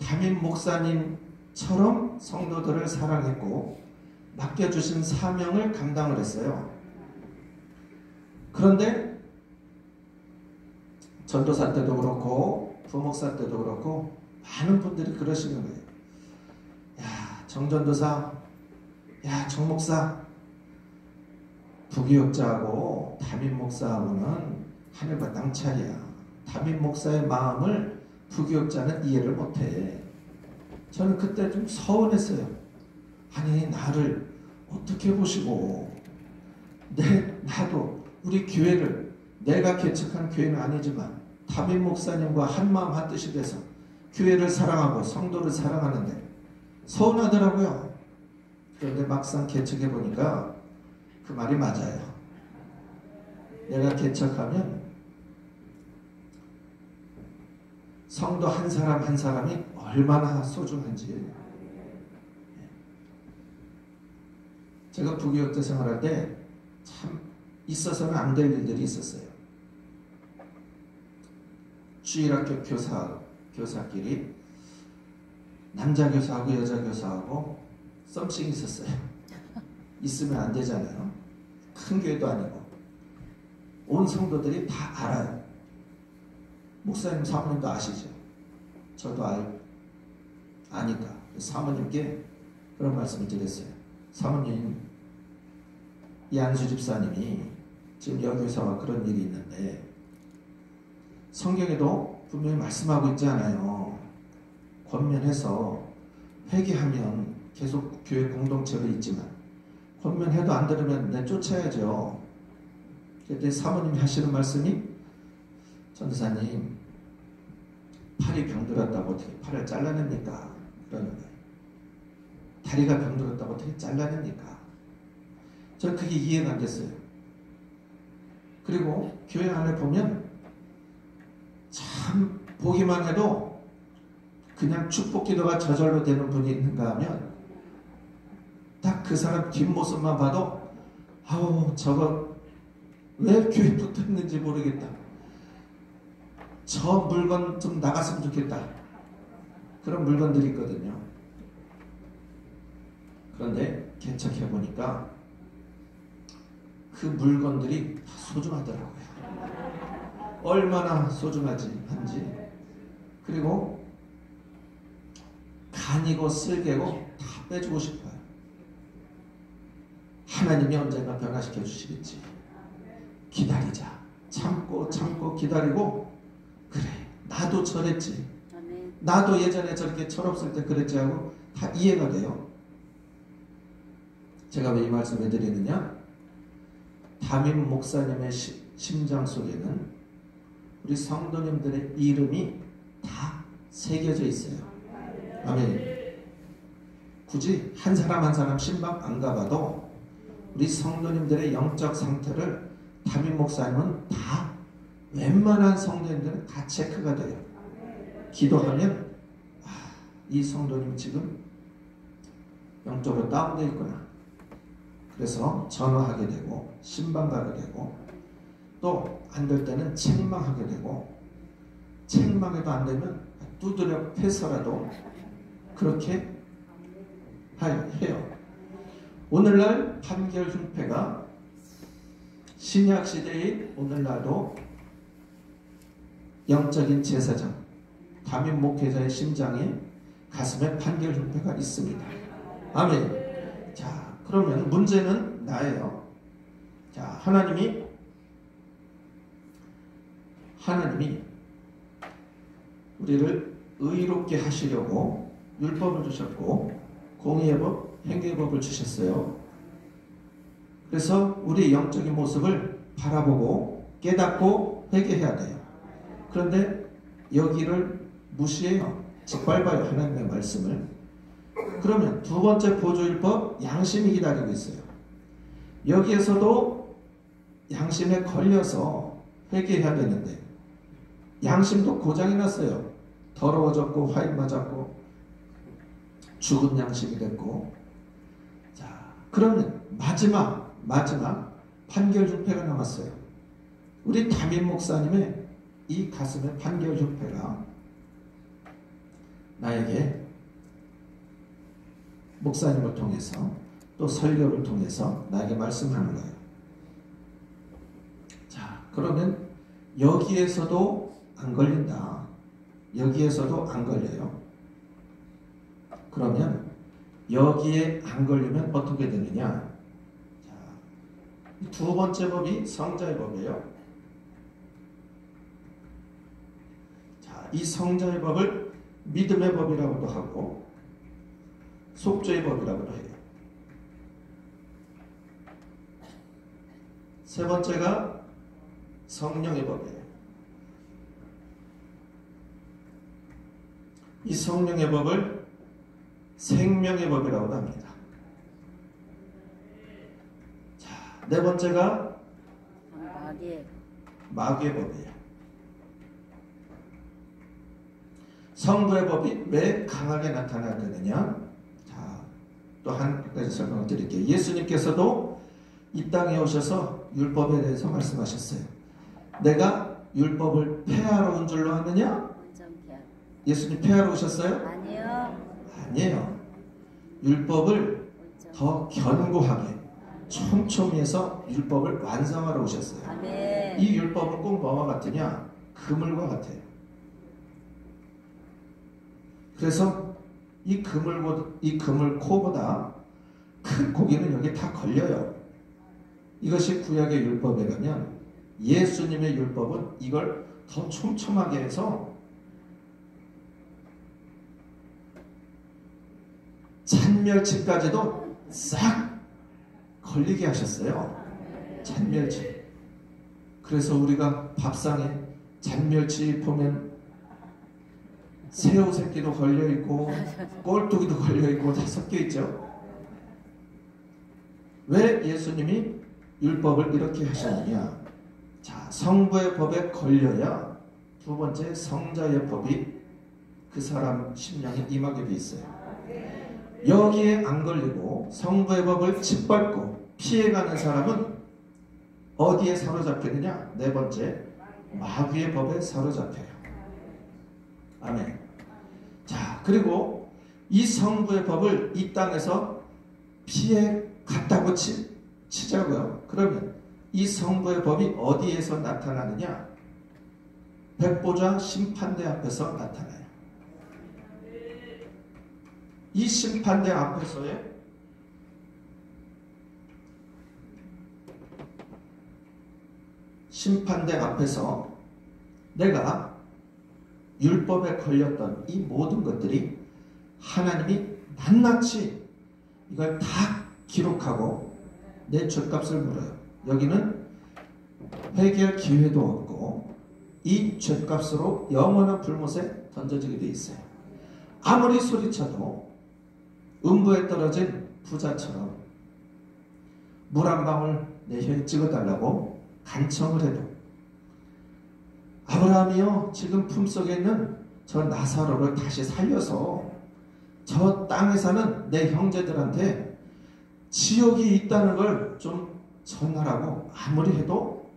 담임 목사님처럼 성도들을 사랑했고 맡겨주신 사명을 감당을 했어요. 그런데 전도사 때도 그렇고 부목사 때도 그렇고 많은 분들이 그러시는 거예요. 야 정전도사, 야 정목사, 부교역자하고 담임 목사하고는 하늘과 땅 차이야. 담임 목사의 마음을 부교역자는 이해를 못해. 저는 그때 좀 서운했어요. 아니 나를 어떻게 보시고 내 나도 우리 교회를 내가 개척한 교회는 아니지만 담임 목사님과 한 마음 한 뜻이 돼서 교회를 사랑하고 성도를 사랑하는데 서운하더라고요. 그런데 막상 개척해 보니까 그 말이 맞아요. 내가 개척하면 성도 한 사람 한 사람이 얼마나 소중한지 제가 부교육자 생활할 때 참 있어서는 안 될 일들이 있었어요. 주일학교 교사 교사끼리 남자 교사하고 여자 교사하고 썸씽이 있었어요. 있으면 안 되잖아요. 큰 교회도 아니고 온 성도들이 다 알아요. 목사님 사모님도 아시죠? 저도 알 아니까 사모님께 그런 말씀을 드렸어요. 사모님 이한수 집사님이 지금 여교사와 그런 일이 있는데 성경에도 분명히 말씀하고 있지 않아요. 권면해서 회개하면 계속 교회 공동체로 있지만 권면해도 안 들으면 내 쫓아야죠. 그때 사모님이 하시는 말씀이 전도사님 팔이 병들었다고 어떻게 팔을 잘라냅니까? 그러는 거예요. 다리가 병들었다고 어떻게 잘라냅니까? 저는 그게 이해가 안 됐어요. 그리고 교회 안에 보면 참 보기만 해도 그냥 축복 기도가 저절로 되는 분이 있는가 하면 딱 그 사람 뒷모습만 봐도 아우 저거 왜 교회 붙었는지 모르겠다. 저 물건 좀 나갔으면 좋겠다. 그런 물건들이 있거든요. 그런데 개척해 보니까 그 물건들이 다 소중하더라고요. 얼마나 소중하지 한지 그리고 간이고 쓸개고 다 빼주고 싶어요. 하나님이 언젠가 변화시켜 주시겠지. 기다리자. 참고 참고 기다리고 그래 나도 저랬지. 나도 예전에 저렇게 철없을 때 그랬지 하고 다 이해가 돼요. 제가 왜 이 말씀을 드리느냐? 담임 목사님의 시- 심장 속에는 우리 성도님들의 이름이 다 새겨져 있어요. 아멘. 굳이 한 사람 한 사람 신방 안 가봐도 우리 성도님들의 영적 상태를 담임 목사님은 다 웬만한 성도님들은 다 체크가 돼요. 기도하면 아, 이 성도님 지금 영적으로 다운되어 있구나. 그래서 전화하게 되고 신방 가게 되고 또 안 될 때는 책망하게 되고 책망해도 안 되면 두드려 패서라도 그렇게 하- 해요. 오늘날 판결 흉패가 신약 시대의 오늘날도 영적인 제사장 담임 목회자의 심장에 가슴에 판결 흉패가 있습니다. 아멘. 자, 그러면 문제는 나예요. 자, 하나님이 하나님이 우리를 의롭게 하시려고 율법을 주셨고 공의의 법, 행위의 법을 주셨어요. 그래서 우리 영적인 모습을 바라보고 깨닫고 회개해야 돼요. 그런데 여기를 무시해요. 짓밟아요. 하나님의 말씀을. 그러면 두 번째 보조율법 양심이 기다리고 있어요. 여기에서도 양심에 걸려서 회개해야 되는데 양심도 고장이 났어요. 더러워졌고 화인 맞았고 죽은 양심이 됐고 자 그러면 마지막 마지막 판결 흉패가 남았어요. 우리 담임 목사님의 이 가슴에 판결 흉패가 나에게 목사님을 통해서 또 설교를 통해서 나에게 말씀하는 거예요. 자, 그러면 여기에서도 안 걸린다. 여기에서도 안 걸려요. 그러면 여기에 안 걸리면 어떻게 되느냐? 자, 두 번째 법이 성자의 법이에요. 자, 이 성자의 법을 믿음의 법이라고도 하고 속죄의 법이라고도 해요. 세 번째가 성령의 법이에요. 이 성령의 법을 생명의 법이라고 합니다. 자, 네 번째가 마귀의 마귀의 법이에요. 성부의 법이 왜 강하게 나타나야 되느냐? 자, 또한 가지 설명을 드릴게요. 예수님께서도 이 땅에 오셔서 율법에 대해서 말씀하셨어요. 내가 율법을 폐하러 온 줄로? 온전케 예수님 폐하러 오셨어요? 아니요 아니에요. 율법을 더 견고하게 촘촘히 해서 율법을 완성하러 오셨어요. 아멘 이 율법은 꼭 뭐와 같으냐? 그물과 같아요. 그래서 이 그물, 이 그물 코보다 큰 고기는 여기 다 걸려요. 이것이 구약의 율법이라면 예수님의 율법은 이걸 더 촘촘하게 해서 찬멸치까지도 싹 걸리게 하셨어요. 찬멸치. 그래서 우리가 밥상에 잔멸치 보면 새우 새끼도 걸려 있고 꼴뚜기도 걸려 있고 다 섞여 있죠. 왜 예수님이 율법을 이렇게 하셨느냐? 자, 성부의 법에 걸려야 두 번째 성자의 법이 그 사람 심령에 임하게 돼 있어요. 여기에 안 걸리고 성부의 법을 짓밟고 피해가는 사람은 어디에 사로잡히느냐? 네 번째, 마귀의 법에 사로잡혀요. 아멘. 자, 그리고 이 성부의 법을 이 땅에서 피해 갔다고 치, 치자고요. 그러면 이 성부의 법이 어디에서 나타나느냐? 백보자 심판대 앞에서 나타나요. 이 심판대 앞에서의 심판대 앞에서 내가 율법에 걸렸던 이 모든 것들이 하나님이 낱낱이 이걸 다 기록하고 내 죄값을 물어요. 여기는 회개할 기회도 없고 이 죄값으로 영원한 불못에 던져지게 돼 있어요. 아무리 소리쳐도 음부에 떨어진 부자처럼 물 한 방울 내 혀에 찍어달라고 간청을 해도 아브라함이요 지금 품속에 있는 저 나사로를 다시 살려서 저 땅에 사는 내 형제들한테 지옥이 있다는 걸 좀 전하라고 아무리 해도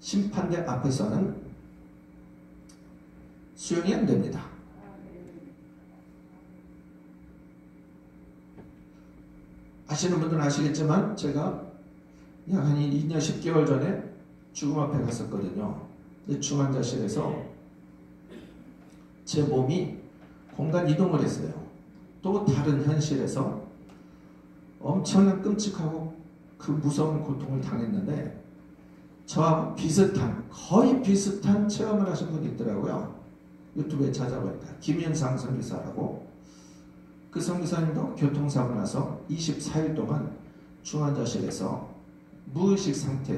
심판대 앞에서는 수용이 안 됩니다. 아시는 분들은 아시겠지만 제가 약한 2년 10개월 전에 죽음 앞에 갔었거든요. 근데 중환자실에서 제 몸이 공간 이동을 했어요. 또 다른 현실에서 엄청난 끔찍하고 그 무서운 고통을 당했는데 저하고 비슷한 거의 비슷한 체험을 하신 분이 있더라고요. 유튜브에 찾아보니까 김현상 선교사라고 그 선교사님도 교통사고 나서 24일 동안 중환자실에서 무의식 상태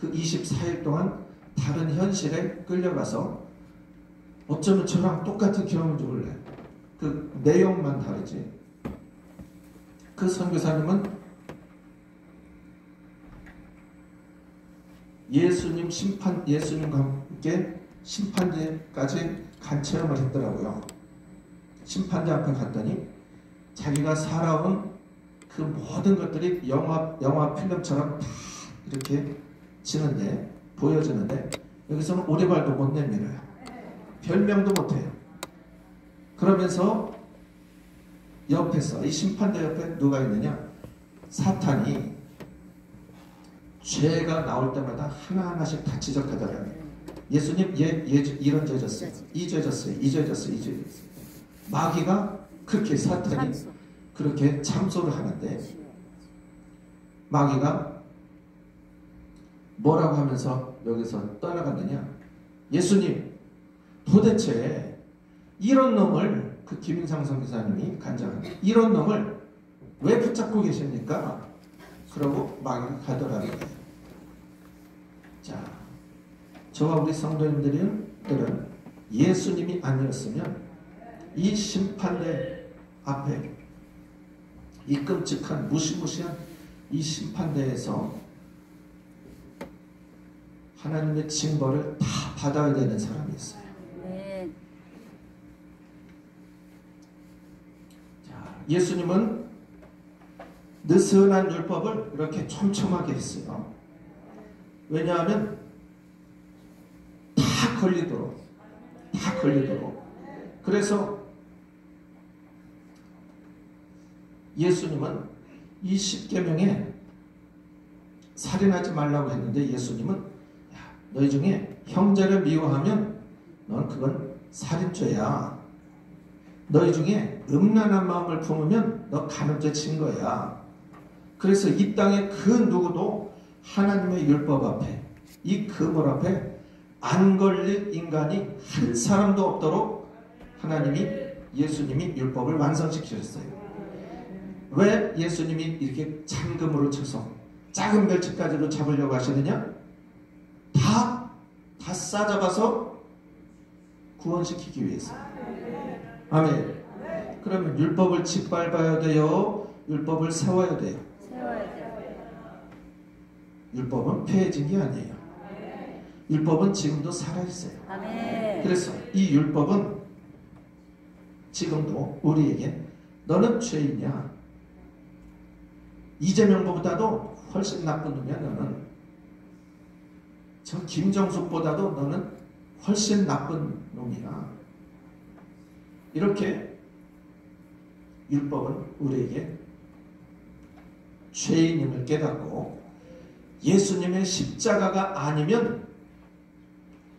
그 24일 동안 다른 현실에 끌려가서 어쩌면 저랑 똑같은 경험인 줄 몰라요. 그 내용만 다르지. 그 선교사님은 예수님 심판 예수님과 함께 심판대까지 간 체험을 했더라고요. 심판대 앞에 갔더니 자기가 살아온 그 모든 것들이 영화 영화 필름처럼 다 이렇게 지는데 보여지는데 여기서는 오리발도 못 내밀어요. 별명도 못해요. 그러면서 옆에서 이 심판대 옆에 누가 있느냐? 사탄이 죄가 나올 때마다 하나하나씩 다 지적하더라고요. 예수님 얘, 얘 이런 죄 졌어요. 이 죄 졌어요. 이 죄 졌어요. 이 죄 졌어요. 마귀가 그렇게 사탄이. 그렇게 참소를 하는데 마귀가 뭐라고 하면서 여기서 떠나갔느냐? 예수님, 도대체 이런 놈을 그 김인상 선교사님이 간장합니다. 이런 놈을 왜 붙잡고 계십니까? 그러고 마귀가 가더라는 거예요. 자, 저와 우리 성도님들은 예수님이 아니었으면 이 심판대 앞에 이 끔찍한 무시무시한 이 심판대에서 하나님의 징벌을 다 받아야 되는 사람이 있어요. 네. 자, 예수님은 느슨한 율법을 이렇게 촘촘하게 했어요. 왜냐하면 다 걸리도록, 다 걸리도록. 그래서 예수님은 이 십계명에 살인하지 말라고 했는데 예수님은 야, 너희 중에 형제를 미워하면 넌 그건 살인죄야. 너희 중에 음란한 마음을 품으면 너 간음죄 친 거야. 그래서 이 땅에 그 누구도 하나님의 율법 앞에 이 그물 앞에 안 걸릴 인간이 한 사람도 없도록 하나님이 예수님이 율법을 완성시키셨어요. 왜 예수님이 이렇게 잠금으로 쳐서 작은 멸치까지도 잡으려고 하시느냐? 다, 다 싸잡아서 구원시키기 위해서. 아멘. 그러면 율법을 짓밟아야 돼요? 율법을 세워야 돼요? 세워야 돼요. 율법은 폐해진 게 아니에요. 율법은 지금도 살아있어요. 아멘. 그래서 이 율법은 지금도 우리에게 너는 죄인이야. 이재명보다도 훨씬 나쁜 놈이야 너는. 저 김정숙보다도 너는 훨씬 나쁜 놈이야. 이렇게 율법은 우리에게 죄인임을 깨닫고 예수님의 십자가가 아니면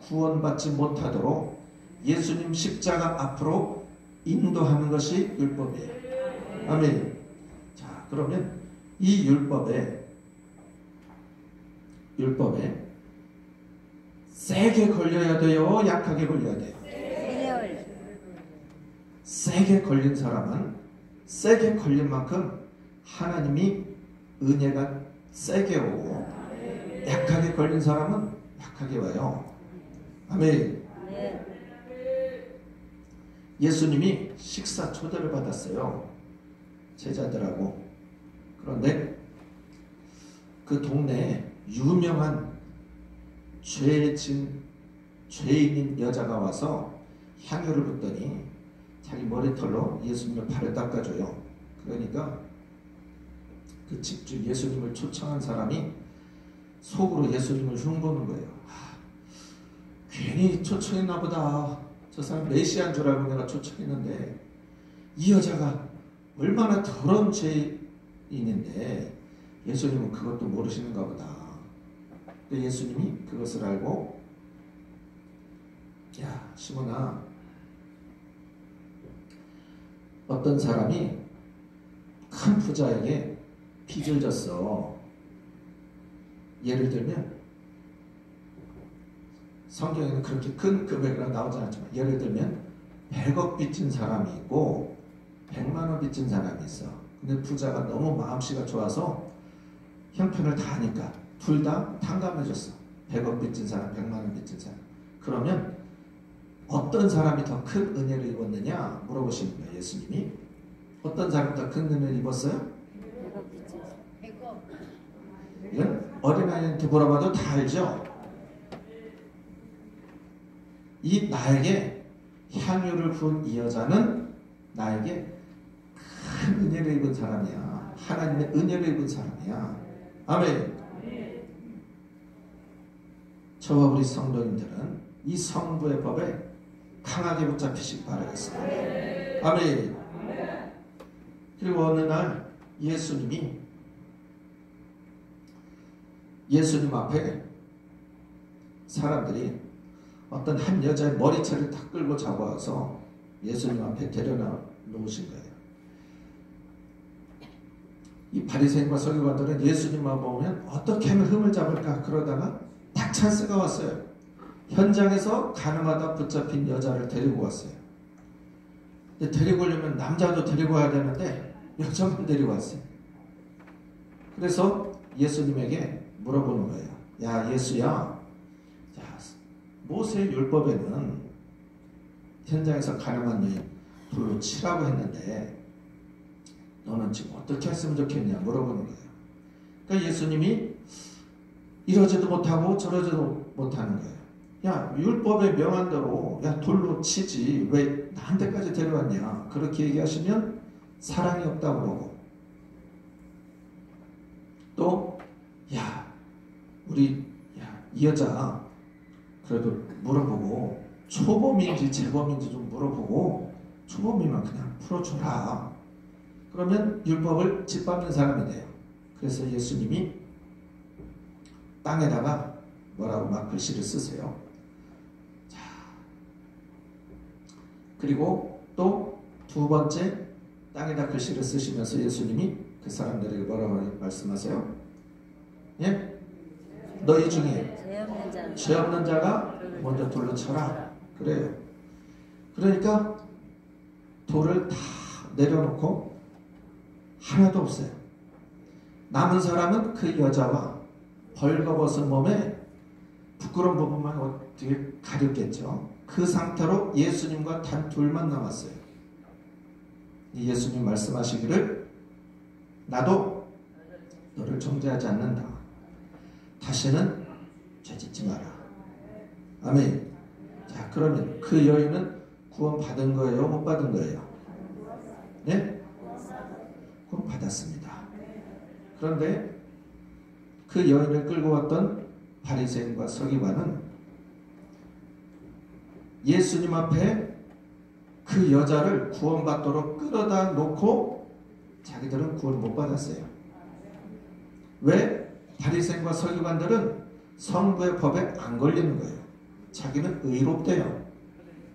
구원받지 못하도록 예수님 십자가 앞으로 인도하는 것이 율법이에요. 아멘. 자, 그러면 이 율법에 율법에 세게 걸려야 돼요, 약하게 걸려야 돼요. 세게 걸린 사람은 세게 걸린 만큼 하나님이 은혜가 세게 오고 약하게 걸린 사람은 약하게 와요. 아멘. 네. 예수님이 식사 초대를 받았어요. 제자들하고. 그런데 그 동네에 유명한 죄진 죄인인 여자가 와서 향유를 붓더니 자기 머리털로 예수님의 발을 닦아줘요. 그러니까 그 집주 예수님을 초청한 사람이 속으로 예수님을 흉보는 거예요. 아, 괜히 초청했나 보다. 저 사람 메시아인 줄 알고 내가 초청했는데 이 여자가 얼마나 더러운 죄 인인데 예수님은 그것도 모르시는가 보다. 근데 예수님이 그것을 알고 야 시몬아 어떤 사람이 큰 부자에게 빚을 졌어. 예를 들면 성경에는 그렇게 큰 금액으로 나오지 않지만 예를 들면 100억 빚진 사람이 있고 100만 원 빚진 사람이 있어. 근데 부자가 너무 마음씨가 좋아서 형편을 다 하니까 둘 다 탕감해줬어. 100억 빚진 사람, 100만 원 빚진 사람. 그러면 어떤 사람이 더 큰 은혜를 입었느냐 물어보시는 거예요. 예수님이. 어떤 사람이 더 큰 은혜를 입었어요? 이건 어린아이한테 물어봐도 다 알죠? 이 나에게 향유를 부은 이 여자는 나에게 큰 은혜를 입은 사람이야. 하나님의 은혜를 입은 사람이야. 아멘. 저와 우리 성도님들은 이 성부의 법에 강하게 붙잡히시기 바라겠습니다. 아멘. 그리고 어느 날 예수님이 예수님 앞에 사람들이 어떤 한 여자의 머리채를 탁 끌고 잡아와서 예수님 앞에 데려다 놓으신 거예요. 이 바리새인과 서기관들은 예수님만 보면 어떻게 하면 흠을 잡을까 그러다가 딱 찬스가 왔어요. 현장에서 가늠하다 붙잡힌 여자를 데리고 왔어요. 근데 데리고 오려면 남자도 데리고 와야 되는데 여자만 데리고 왔어요. 그래서 예수님에게 물어보는 거예요. 야 예수야, 자 모세 율법에는 현장에서 가늠한 여인 돌로 치라고 했는데 너는 지금 어떻게 했으면 좋겠냐 물어보는 거예요. 그러니까 예수님이 이러지도 못하고 저러지도 못하는 거예요. 야 율법에 명한 대로 야 돌로 치지 왜 나한테까지 데려왔냐 그렇게 얘기하시면 사랑이 없다고 그러고 또 야 우리 야, 이 여자 그래도 물어보고 초범인지 재범인지 좀 물어보고 초범이면 그냥 풀어줘라. 그러면 율법을 짓밟는 사람이 돼요. 그래서 예수님이 땅에다가 뭐라고 막 글씨를 쓰세요. 자, 그리고 또 두 번째 땅에다 글씨를 쓰시면서 예수님이 그 사람들에게 뭐라고 말씀하세요? 예? 너희 중에 죄 없는 자가 먼저 돌로 쳐라. 그래요. 그러니까 돌을 다 내려놓고 하나도 없어요. 남은 사람은 그 여자와 벌거벗은 몸에 부끄러운 부분만 어떻게 가렸겠죠. 그 상태로 예수님과 단 둘만 남았어요. 이 예수님 말씀하시기를 나도 너를 정죄하지 않는다. 다시는 죄짓지 마라. 아멘. 자, 그러면 그 여인은 구원 받은 거예요? 못 받은 거예요? 네? 구원 받았습니다. 그런데 그 여인을 끌고 왔던 바리새인과 서기관은 예수님 앞에 그 여자를 구원받도록 끌어다 놓고 자기들은 구원 못 받았어요. 왜? 바리새인과 서기관들은 성부의 법에 안 걸리는 거예요. 자기는 의롭대요.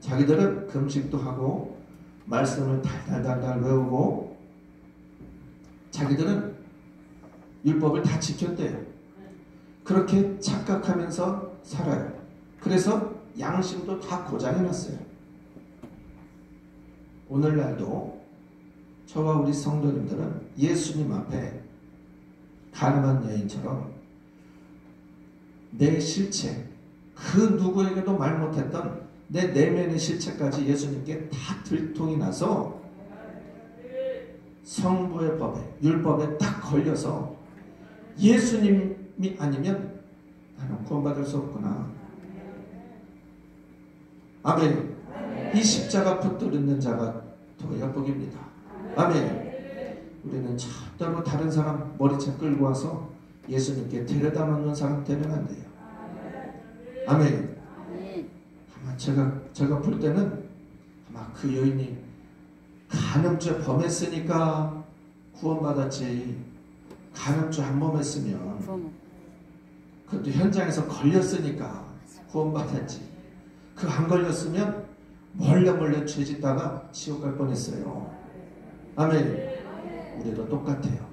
자기들은 금식도 하고 말씀을 달달달달 외우고 자기들은 율법을 다 지켰대요. 그렇게 착각하면서 살아요. 그래서 양심도 다 고장해놨어요. 오늘날도 저와 우리 성도님들은 예수님 앞에 가늠한 여인처럼 내 실체, 그 누구에게도 말 못했던 내 내면의 실체까지 예수님께 다 들통이 나서 성부의 법에, 율법에 딱 걸려서 예수님이 아니면 나는 구원받을 수 없구나. 아멘. 이 십자가 붙들는 자가 더 역복입니다. 아멘. 우리는 절대로 다른 사람 머리채 끌고 와서 예수님께 데려다 놓는 사람 되면 안 돼요. 아멘. 네. 아마 제가 제가 볼 때는 아마 그 여인이 간음죄 범했으니까 구원받았지. 간음죄 안 범했으면 부모 그것도 현장에서 걸렸으니까 구원받았지. 그 안 걸렸으면 몰래 몰래 죄 짓다가 지옥 갈 뻔했어요. 아멘. 우리도 똑같아요.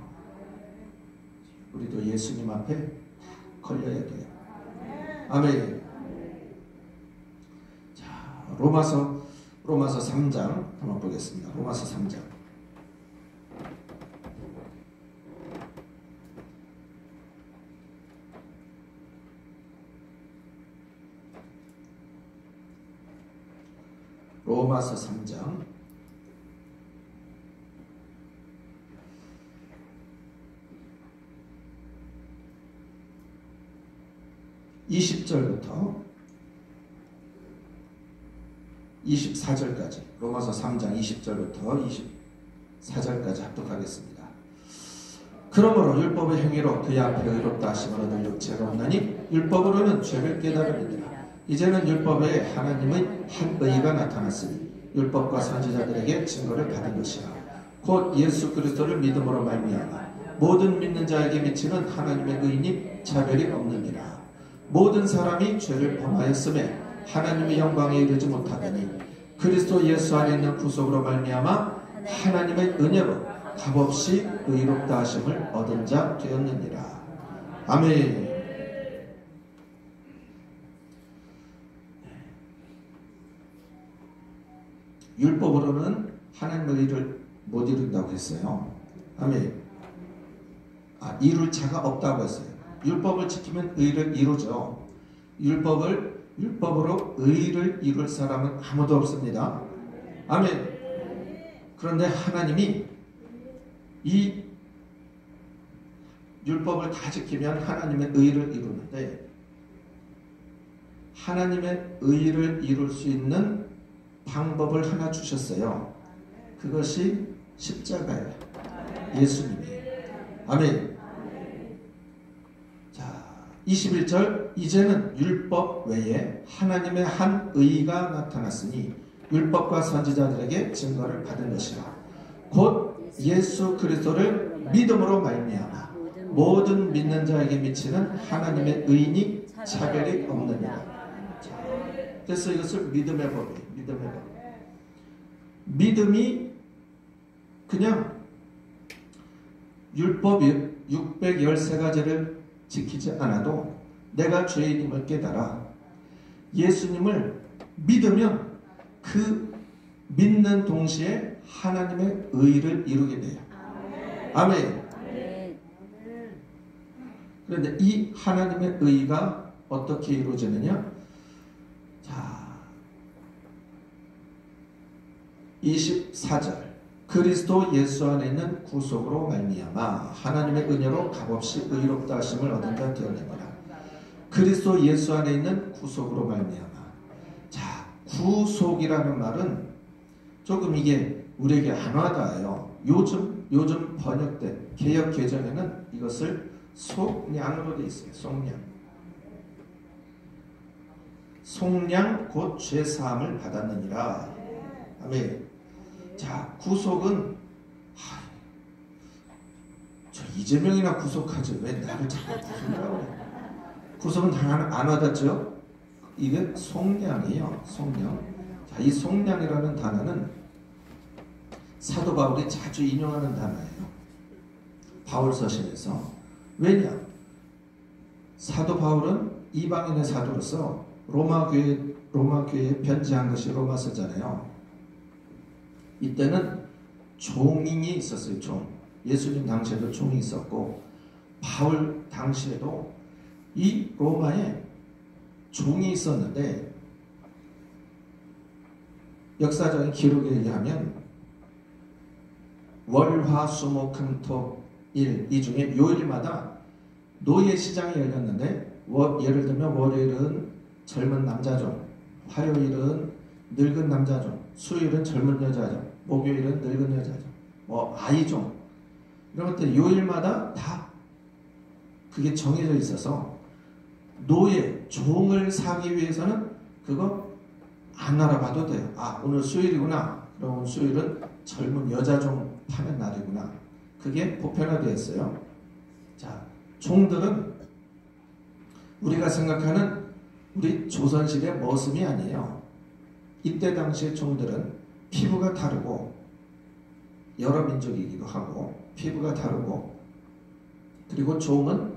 우리도 예수님 앞에 걸려야 돼요. 아멘. 로마서 로마서 3장 한번 보겠습니다. 로마서 3장. 로마서 3장 20절부터 24절까지 로마서 3장 20절부터 24절까지 합독하겠습니다. 그러므로 율법의 행위로 그의 앞에 의롭다 얻을 육체가 없나니 율법으로는 죄를 깨달으니라. 이제는 율법에 하나님의 한 의가 나타났으니 율법과 선지자들에게 증거를 받은 것이라. 곧 예수 그리스도를 믿음으로 말미암아 모든 믿는 자에게 미치는 하나님의 의인이 차별이 없느니라. 모든 사람이 죄를 범하였음에 하나님의 영광에 이르지 못하더니 그리스도 예수 안에 있는 구속으로 말미암아 하나님의 은혜로 값없이 의롭다 하심을 얻은 자 되었느니라. 아멘. 율법으로는 하나님의 의를 못 이룬다고 했어요. 아멘. 아, 이룰 자가 없다고 했어요. 율법을 지키면 의를 이루죠. 율법을 율법으로 의를 이룰 사람은 아무도 없습니다. 아멘. 그런데 하나님이 이 율법을 다 지키면 하나님의 의를 이루는데 하나님의 의를 이룰 수 있는 방법을 하나 주셨어요. 그것이 십자가예요. 예수님이. 아멘. 자, 21절 이제는 율법 외에 하나님의 한 의가 나타났으니 율법과 선지자들에게 증거를 받은 것이라. 곧 예수 그리스도를 믿음으로 말미암아 모든 믿는 자에게 미치는 하나님의 의인이 차별이 없느니라. 자, 그래서 이것을 믿음의 법이 믿음의 법. 믿음이 그냥 율법 613가지를 지키지 않아도 내가 죄인임을 깨달아 예수님을 믿으면 그 믿는 동시에 하나님의 의를 이루게 돼요. 아멘. 네. 그런데 이 하나님의 의가 어떻게 이루어지느냐? 자, 24절. 그리스도 예수 안에 있는 구속으로 말미암아 하나님의 은혜로 값없이 의롭다 하심을 얻은 자 되었느니라. 그리스도 예수 안에 있는 구속으로 말미암아. 자, 구속이라는 말은 조금 이게 우리에게 안 와닿아요. 요즘 요즘 번역된 개혁 개정에는 이것을 속량으로 돼 있어요. 속량. 속량 곧 죄 사함을 받았느니라. 아멘. 자, 구속은 하, 저 이재명이나 구속하지 왜 나를 자꾸 구속이라고? 구속은 당연 안 와닿죠? 이게 속량이에요. 속량. 자, 이 속량이라는 단어는 사도 바울이 자주 인용하는 단어예요. 바울 서신에서 왜냐? 사도 바울은 이방인의 사도로서 로마 교회 로마 교회에 편지한 것이 로마서잖아요. 이때는 종인이 있었어요. 종. 예수님 당시에도 종이 있었고 바울 당시에도 이 로마에 종이 있었는데 역사적인 기록에 의하면 월화수목금토일 이 중에 요일마다 노예 시장이 열렸는데 월, 예를 들면 월요일은 젊은 남자종, 화요일은 늙은 남자종, 수요일은 젊은 여자종, 목요일은 늙은 여자종, 뭐 아이종 이런 것들 요일마다 다 그게 정해져 있어서 노예 종을 사기 위해서는 그거 안 알아봐도 돼요. 아 오늘 수요일이구나. 그럼 수요일은 젊은 여자 종 파는 날이구나. 그게 보편화되어 있어요. 자 종들은 우리가 생각하는 우리 조선시대 머슴이 아니에요. 이때 당시의 종들은 피부가 다르고 여러 민족이기도 하고 피부가 다르고 그리고 종은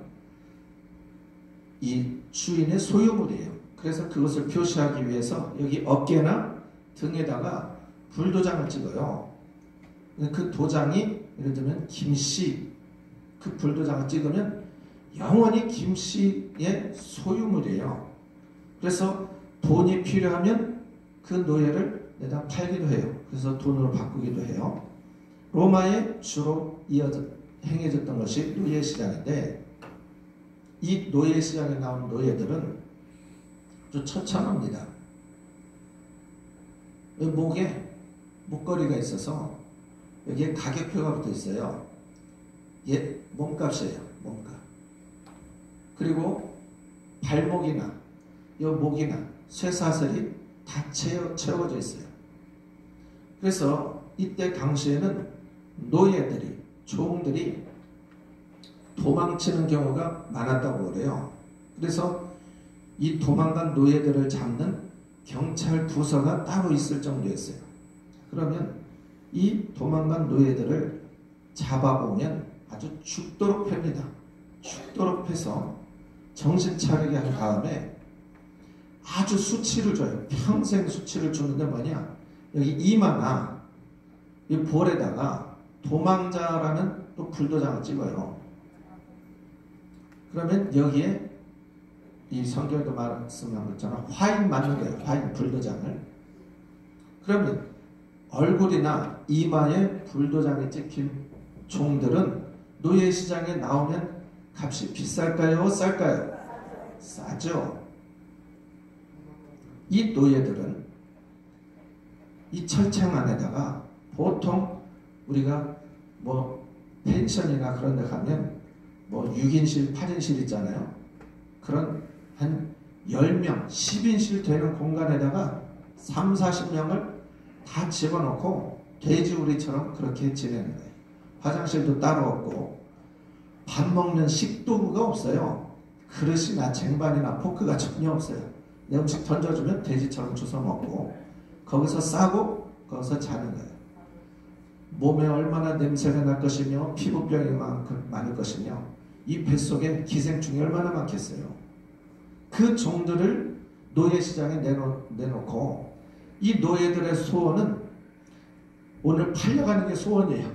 이 주인의 소유물이에요. 그래서 그것을 표시하기 위해서 여기 어깨나 등에다가 불도장을 찍어요. 그 도장이 예를 들면 김씨 그 불도장을 찍으면 영원히 김씨의 소유물이에요. 그래서 돈이 필요하면 그 노예를 내다 팔기도 해요. 그래서 돈으로 바꾸기도 해요. 로마에 주로 이어져 행해졌던 것이 노예 시장인데 이 노예 시장에 나온 노예들은 아주 처참합니다. 목에 목걸이가 있어서 여기에 가격표가 붙어 있어요. 예, 몸값이에요. 몸값. 그리고 발목이나 요 목이나 쇠사슬이 다 채워, 채워져 있어요. 그래서 이때 당시에는 노예들이 종들이 도망치는 경우가 많았다고 그래요. 그래서 이 도망간 노예들을 잡는 경찰 부서가 따로 있을 정도였어요. 그러면 이 도망간 노예들을 잡아보면 아주 죽도록 팹니다. 죽도록 패서 정신 차리게 한 다음에 아주 수치를 줘요. 평생 수치를 주는데 뭐냐? 여기 이마나 이 볼에다가 도망자라는 또 불도장을 찍어요. 그러면 여기에 이 성경에도 말씀한 것처럼 화인 맞는 거예요. 화인 불도장을. 그러면 얼굴이나 이마에 불도장이 찍힌 종들은 노예 시장에 나오면 값이 비쌀까요? 쌀까요? 싸죠. 이 노예들은 이 철창 안에다가 보통 우리가 뭐 펜션이나 그런 데 가면 뭐 6인실, 8인실 있잖아요. 그런 한 10명, 10인실 되는 공간에다가 3, 40명을 다 집어넣고 돼지우리처럼 그렇게 지내는 거예요. 화장실도 따로 없고 밥 먹는 식도구가 없어요. 그릇이나 쟁반이나 포크가 전혀 없어요. 내 음식 던져주면 돼지처럼 주워 먹고 거기서 싸고 거기서 자는 거예요. 몸에 얼마나 냄새가 날 것이며 피부병이 많을 것이며 이 뱃속에 기생충이 얼마나 많겠어요. 그 종들을 노예시장에 내놓, 내놓고 이 노예들의 소원은 오늘 팔려가는 게 소원이에요.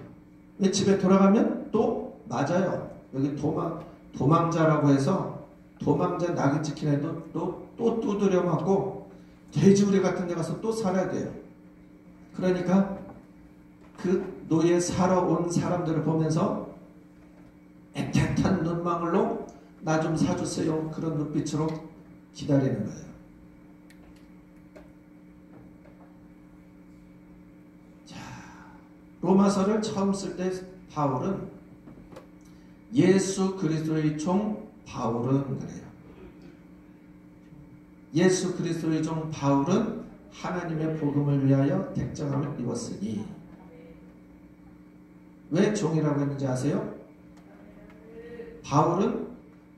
왜 집에 돌아가면 또 맞아요. 여기 도망, 도망자라고 해서 도망자 낙인 찍힌 애도 또, 또 두드려 맞고 돼지우리 같은 데 가서 또 살아야 돼요. 그러니까 그 노예 살아온 사람들을 보면서 애틋한 눈망울로 나 좀 사주세요. 그런 눈빛으로 기다리는 거예요. 자, 로마서를 처음 쓸 때 바울은 예수 그리스도의 종 바울은 그래요. 예수 그리스도의 종 바울은 하나님의 복음을 위하여 택정함을 입었으니 왜 종이라고 했는지 아세요? 바울은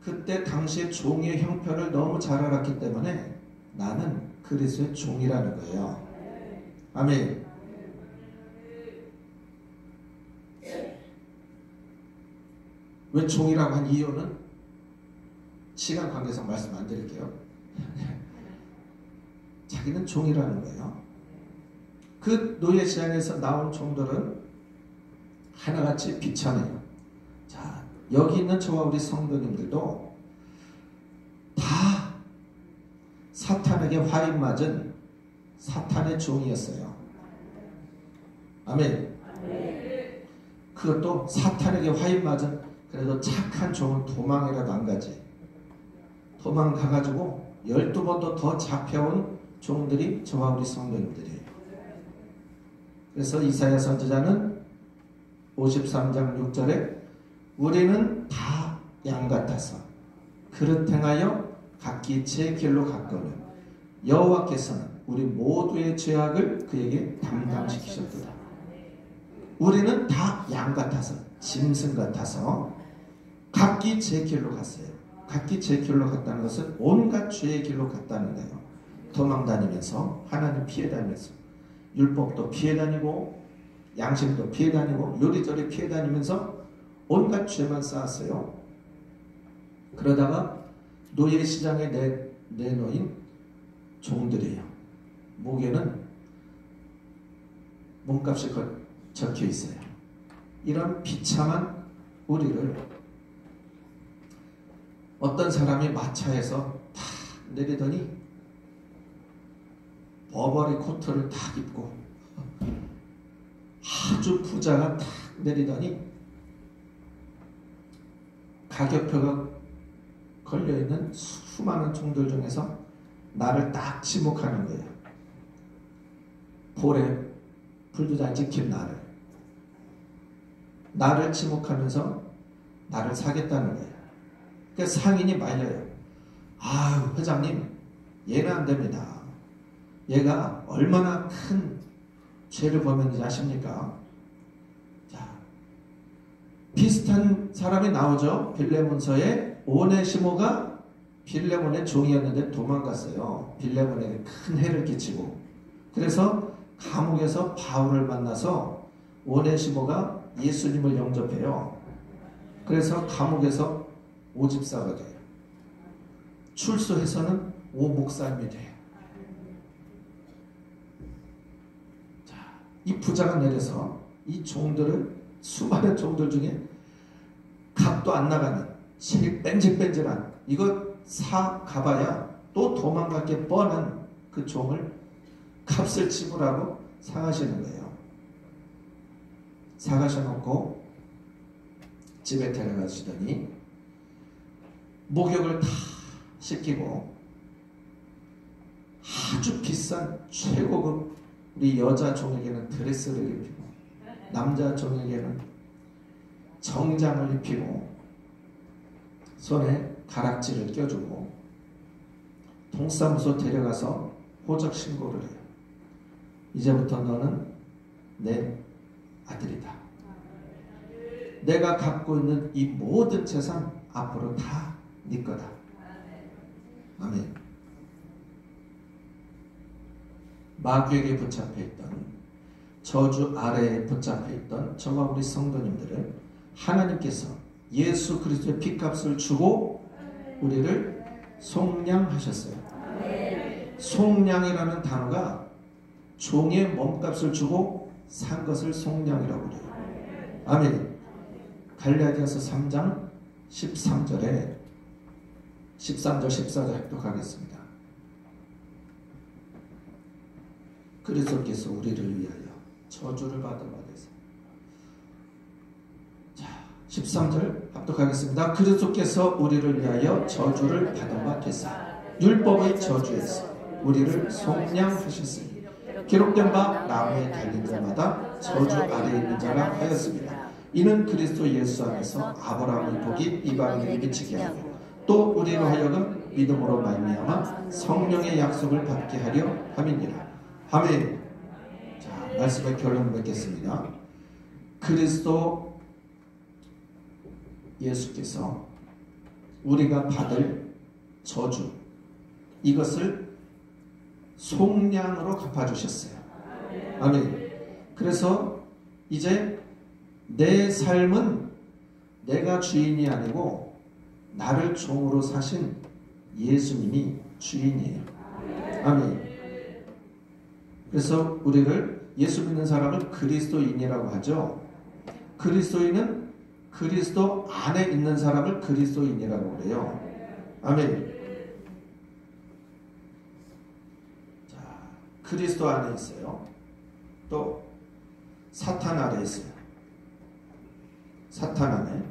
그때 당시의 종의 형편을 너무 잘 알았기 때문에 나는 그리스도의 종이라는 거예요. 아멘. 왜 종이라고 한 이유는 시간 관계상 말씀 안 드릴게요. 자기는 종이라는 거예요. 그 노예 시장에서 나온 종들은 하나같이 비참해요. 자, 여기 있는 저와 우리 성도님들도 다 사탄에게 화인 맞은 사탄의 종이었어요. 아멘. 그것도 사탄에게 화인 맞은 그래도 착한 종은 도망이라도 안 가지. 도망가가지고 12번도 더 잡혀온 종들이 저와 우리 성도님들이에요. 그래서 이사야 선지자는 53장 6절에 우리는 다 양 같아서 그릇 행하여 각기 제 길로 갔거늘 여호와께서는 우리 모두의 죄악을 그에게 담당시키셨도다. 우리는 다 양 같아서 짐승 같아서 각기 제 길로 갔어요. 각기 제 길로 갔다는 것은 온갖 죄의 길로 갔다는 거예요. 도망 다니면서 하나님 피해 다니면서 율법도 피해 다니고 양심도 피해 다니고 요리조리 피해 다니면서 온갖 죄만 쌓았어요. 그러다가 노예 시장에 내, 내놓인 종들이에요. 목에는 몸값이 거- 적혀 있어요. 이런 비참한 우리를 어떤 사람이 마차에서 탁 내리더니 버버리 코트를 탁 입고 아주 부자가 탁 내리더니 가격표가 걸려있는 수많은 종들 중에서 나를 딱 지목하는 거예요. 볼에 불도 잘 지킨 나를. 나를 지목하면서 나를 사겠다는 거예요. 그러니까 상인이 말려요. 아유, 회장님, 얘는 안 됩니다. 얘가 얼마나 큰 죄를 범했는지 아십니까? 자, 비슷한 사람이 나오죠. 빌레몬서에 오네시모가 빌레몬의 종이었는데 도망갔어요. 빌레몬에게 큰 해를 끼치고. 그래서 감옥에서 바울을 만나서 오네시모가 예수님을 영접해요. 그래서 감옥에서 오집사가 돼요. 출소해서는 오목사님이 돼요. 자, 이 부자가 내려서 이 종들을 수많은 종들 중에 값도 안 나가는 제일 뺀질뺀질한 이거 사 가봐야 또 도망갈 게 뻔한 그 종을 값을 지불하고 사가시는 거예요. 사가셔놓고 집에 데려가시더니 목욕을 다 시키고 아주 비싼 최고급 우리 여자 종에게는 드레스를 입히고 남자 종에게는 정장을 입히고 손에 가락지를 껴주고 동사무소 데려가서 호적 신고를 해요. 이제부터 너는 내 아들이다. 내가 갖고 있는 이 모든 재산 앞으로 다 네 거다. 아멘. 마귀에게 붙잡혀 있던 저주 아래에 붙잡혀 있던 저와 우리 성도님들을 하나님께서 예수 그리스도의 피값을 주고 우리를 속량하셨어요. 속량이라는 단어가 종의 몸값을 주고 산 것을 속량이라고 그래요. 아멘. 갈라디아서 3장 13절에 13절 14절 합독하겠습니다. 그리스도께서 우리를 위하여 저주를 되사. 자, 13절 합독하겠습니다. 그리스도께서 우리를 위하여 저주를 되사. 율법의 저주에서 우리를 속량하셨으니 기록된 바 나무에 달린 자마다 저주 아래에 있는 자라 하였습니다. 이는 그리스도 예수 안에서 아브라함의 복이 이방인에게 미치게 하고 또 우리로 하여금 믿음으로 말미암아 성령의 약속을 받게 하려 함이니라. 아멘. 자, 말씀의 결론을 맺겠습니다. 그리스도 예수께서 우리가 받을 저주 이것을 속량으로 갚아주셨어요. 아멘. 그래서 이제 내 삶은 내가 주인이 아니고 나를 종으로 사신 예수님이 주인이에요. 아멘. 그래서 우리를 예수 믿는 사람을 그리스도인이라고 하죠. 그리스도인은 그리스도 안에 있는 사람을 그리스도인이라고 그래요. 아멘. 자, 그리스도 안에 있어요. 또 사탄 아래 있어요. 사탄 안에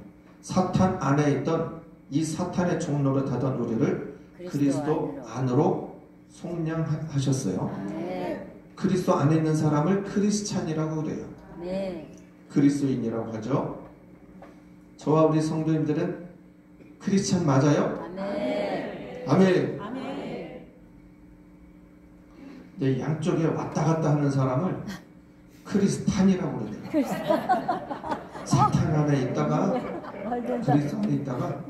사탄 안에 있던 이 사탄의 종로를 타던 우리를 그리스도 안으로 속량하셨어요. 네. 그리스도 안에 있는 사람을 크리스찬이라고 그래요. 네. 그리스도인이라고 하죠. 저와 우리 성도님들은 크리스찬 맞아요? 아멘. 아멘. 네, 양쪽에 왔다 갔다 하는 사람을 크리스탄이라고 그래요. 사탄 안에 있다가. 그리스도 안에 있다가.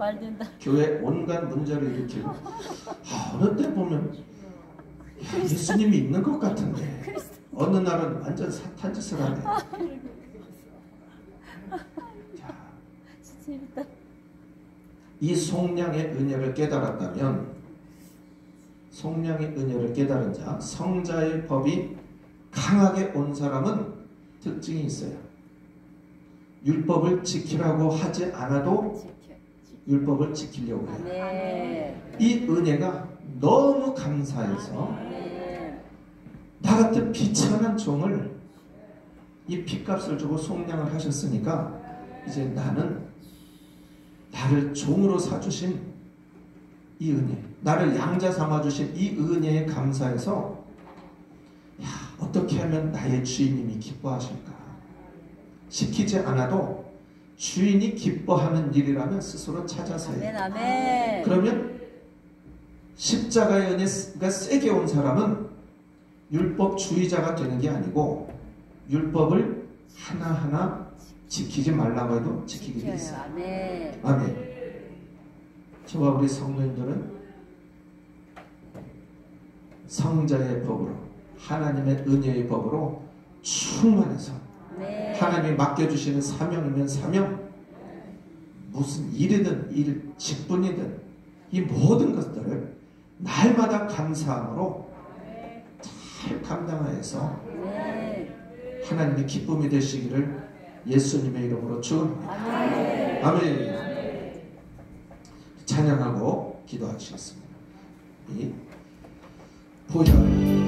교회 온갖 문제를 일으키고 아, 어느 때 보면 야, 예수님이 있는 것 같은데 어느 날은 완전 사탄 짓을 하네. 자, 재밌다. 이 속량의 은혜를 깨달았다면 속량의 은혜를 깨달은 자 성자의 법이 강하게 온 사람은 특징이 있어요. 율법을 지키라고 하지 않아도. 율법을 지키려고 해요. 네. 이 은혜가 너무 감사해서 네. 나 같은 비천한 종을 이 핏값을 주고 속량을 하셨으니까 이제 나는 나를 종으로 사주신 이 은혜, 나를 양자 삼아주신 이 은혜에 감사해서 야, 어떻게 하면 나의 주인님이 기뻐하실까? 시키지 않아도 주인이 기뻐하는 일이라면 스스로 찾아서 해요. 아멘 아멘. 그러면 십자가의 은혜가 세게 온 사람은 율법주의자가 되는 게 아니고 율법을 하나하나 지키지 말라고 해도 지키게 돼 지켜요. 있어요. 아멘. 아멘. 저와 우리 성도님들은 성자의 법으로 하나님의 은혜의 법으로 충만해서 네. 하나님이 맡겨주시는 사명이면 사명 무슨 일이든 일 직분이든 이 모든 것들을 날마다 감사함으로 잘 감당하여서 네. 하나님의 기쁨이 되시기를 예수님의 이름으로 축원합니다. 아멘. 찬양하고 기도하시겠습니다. 이 보혈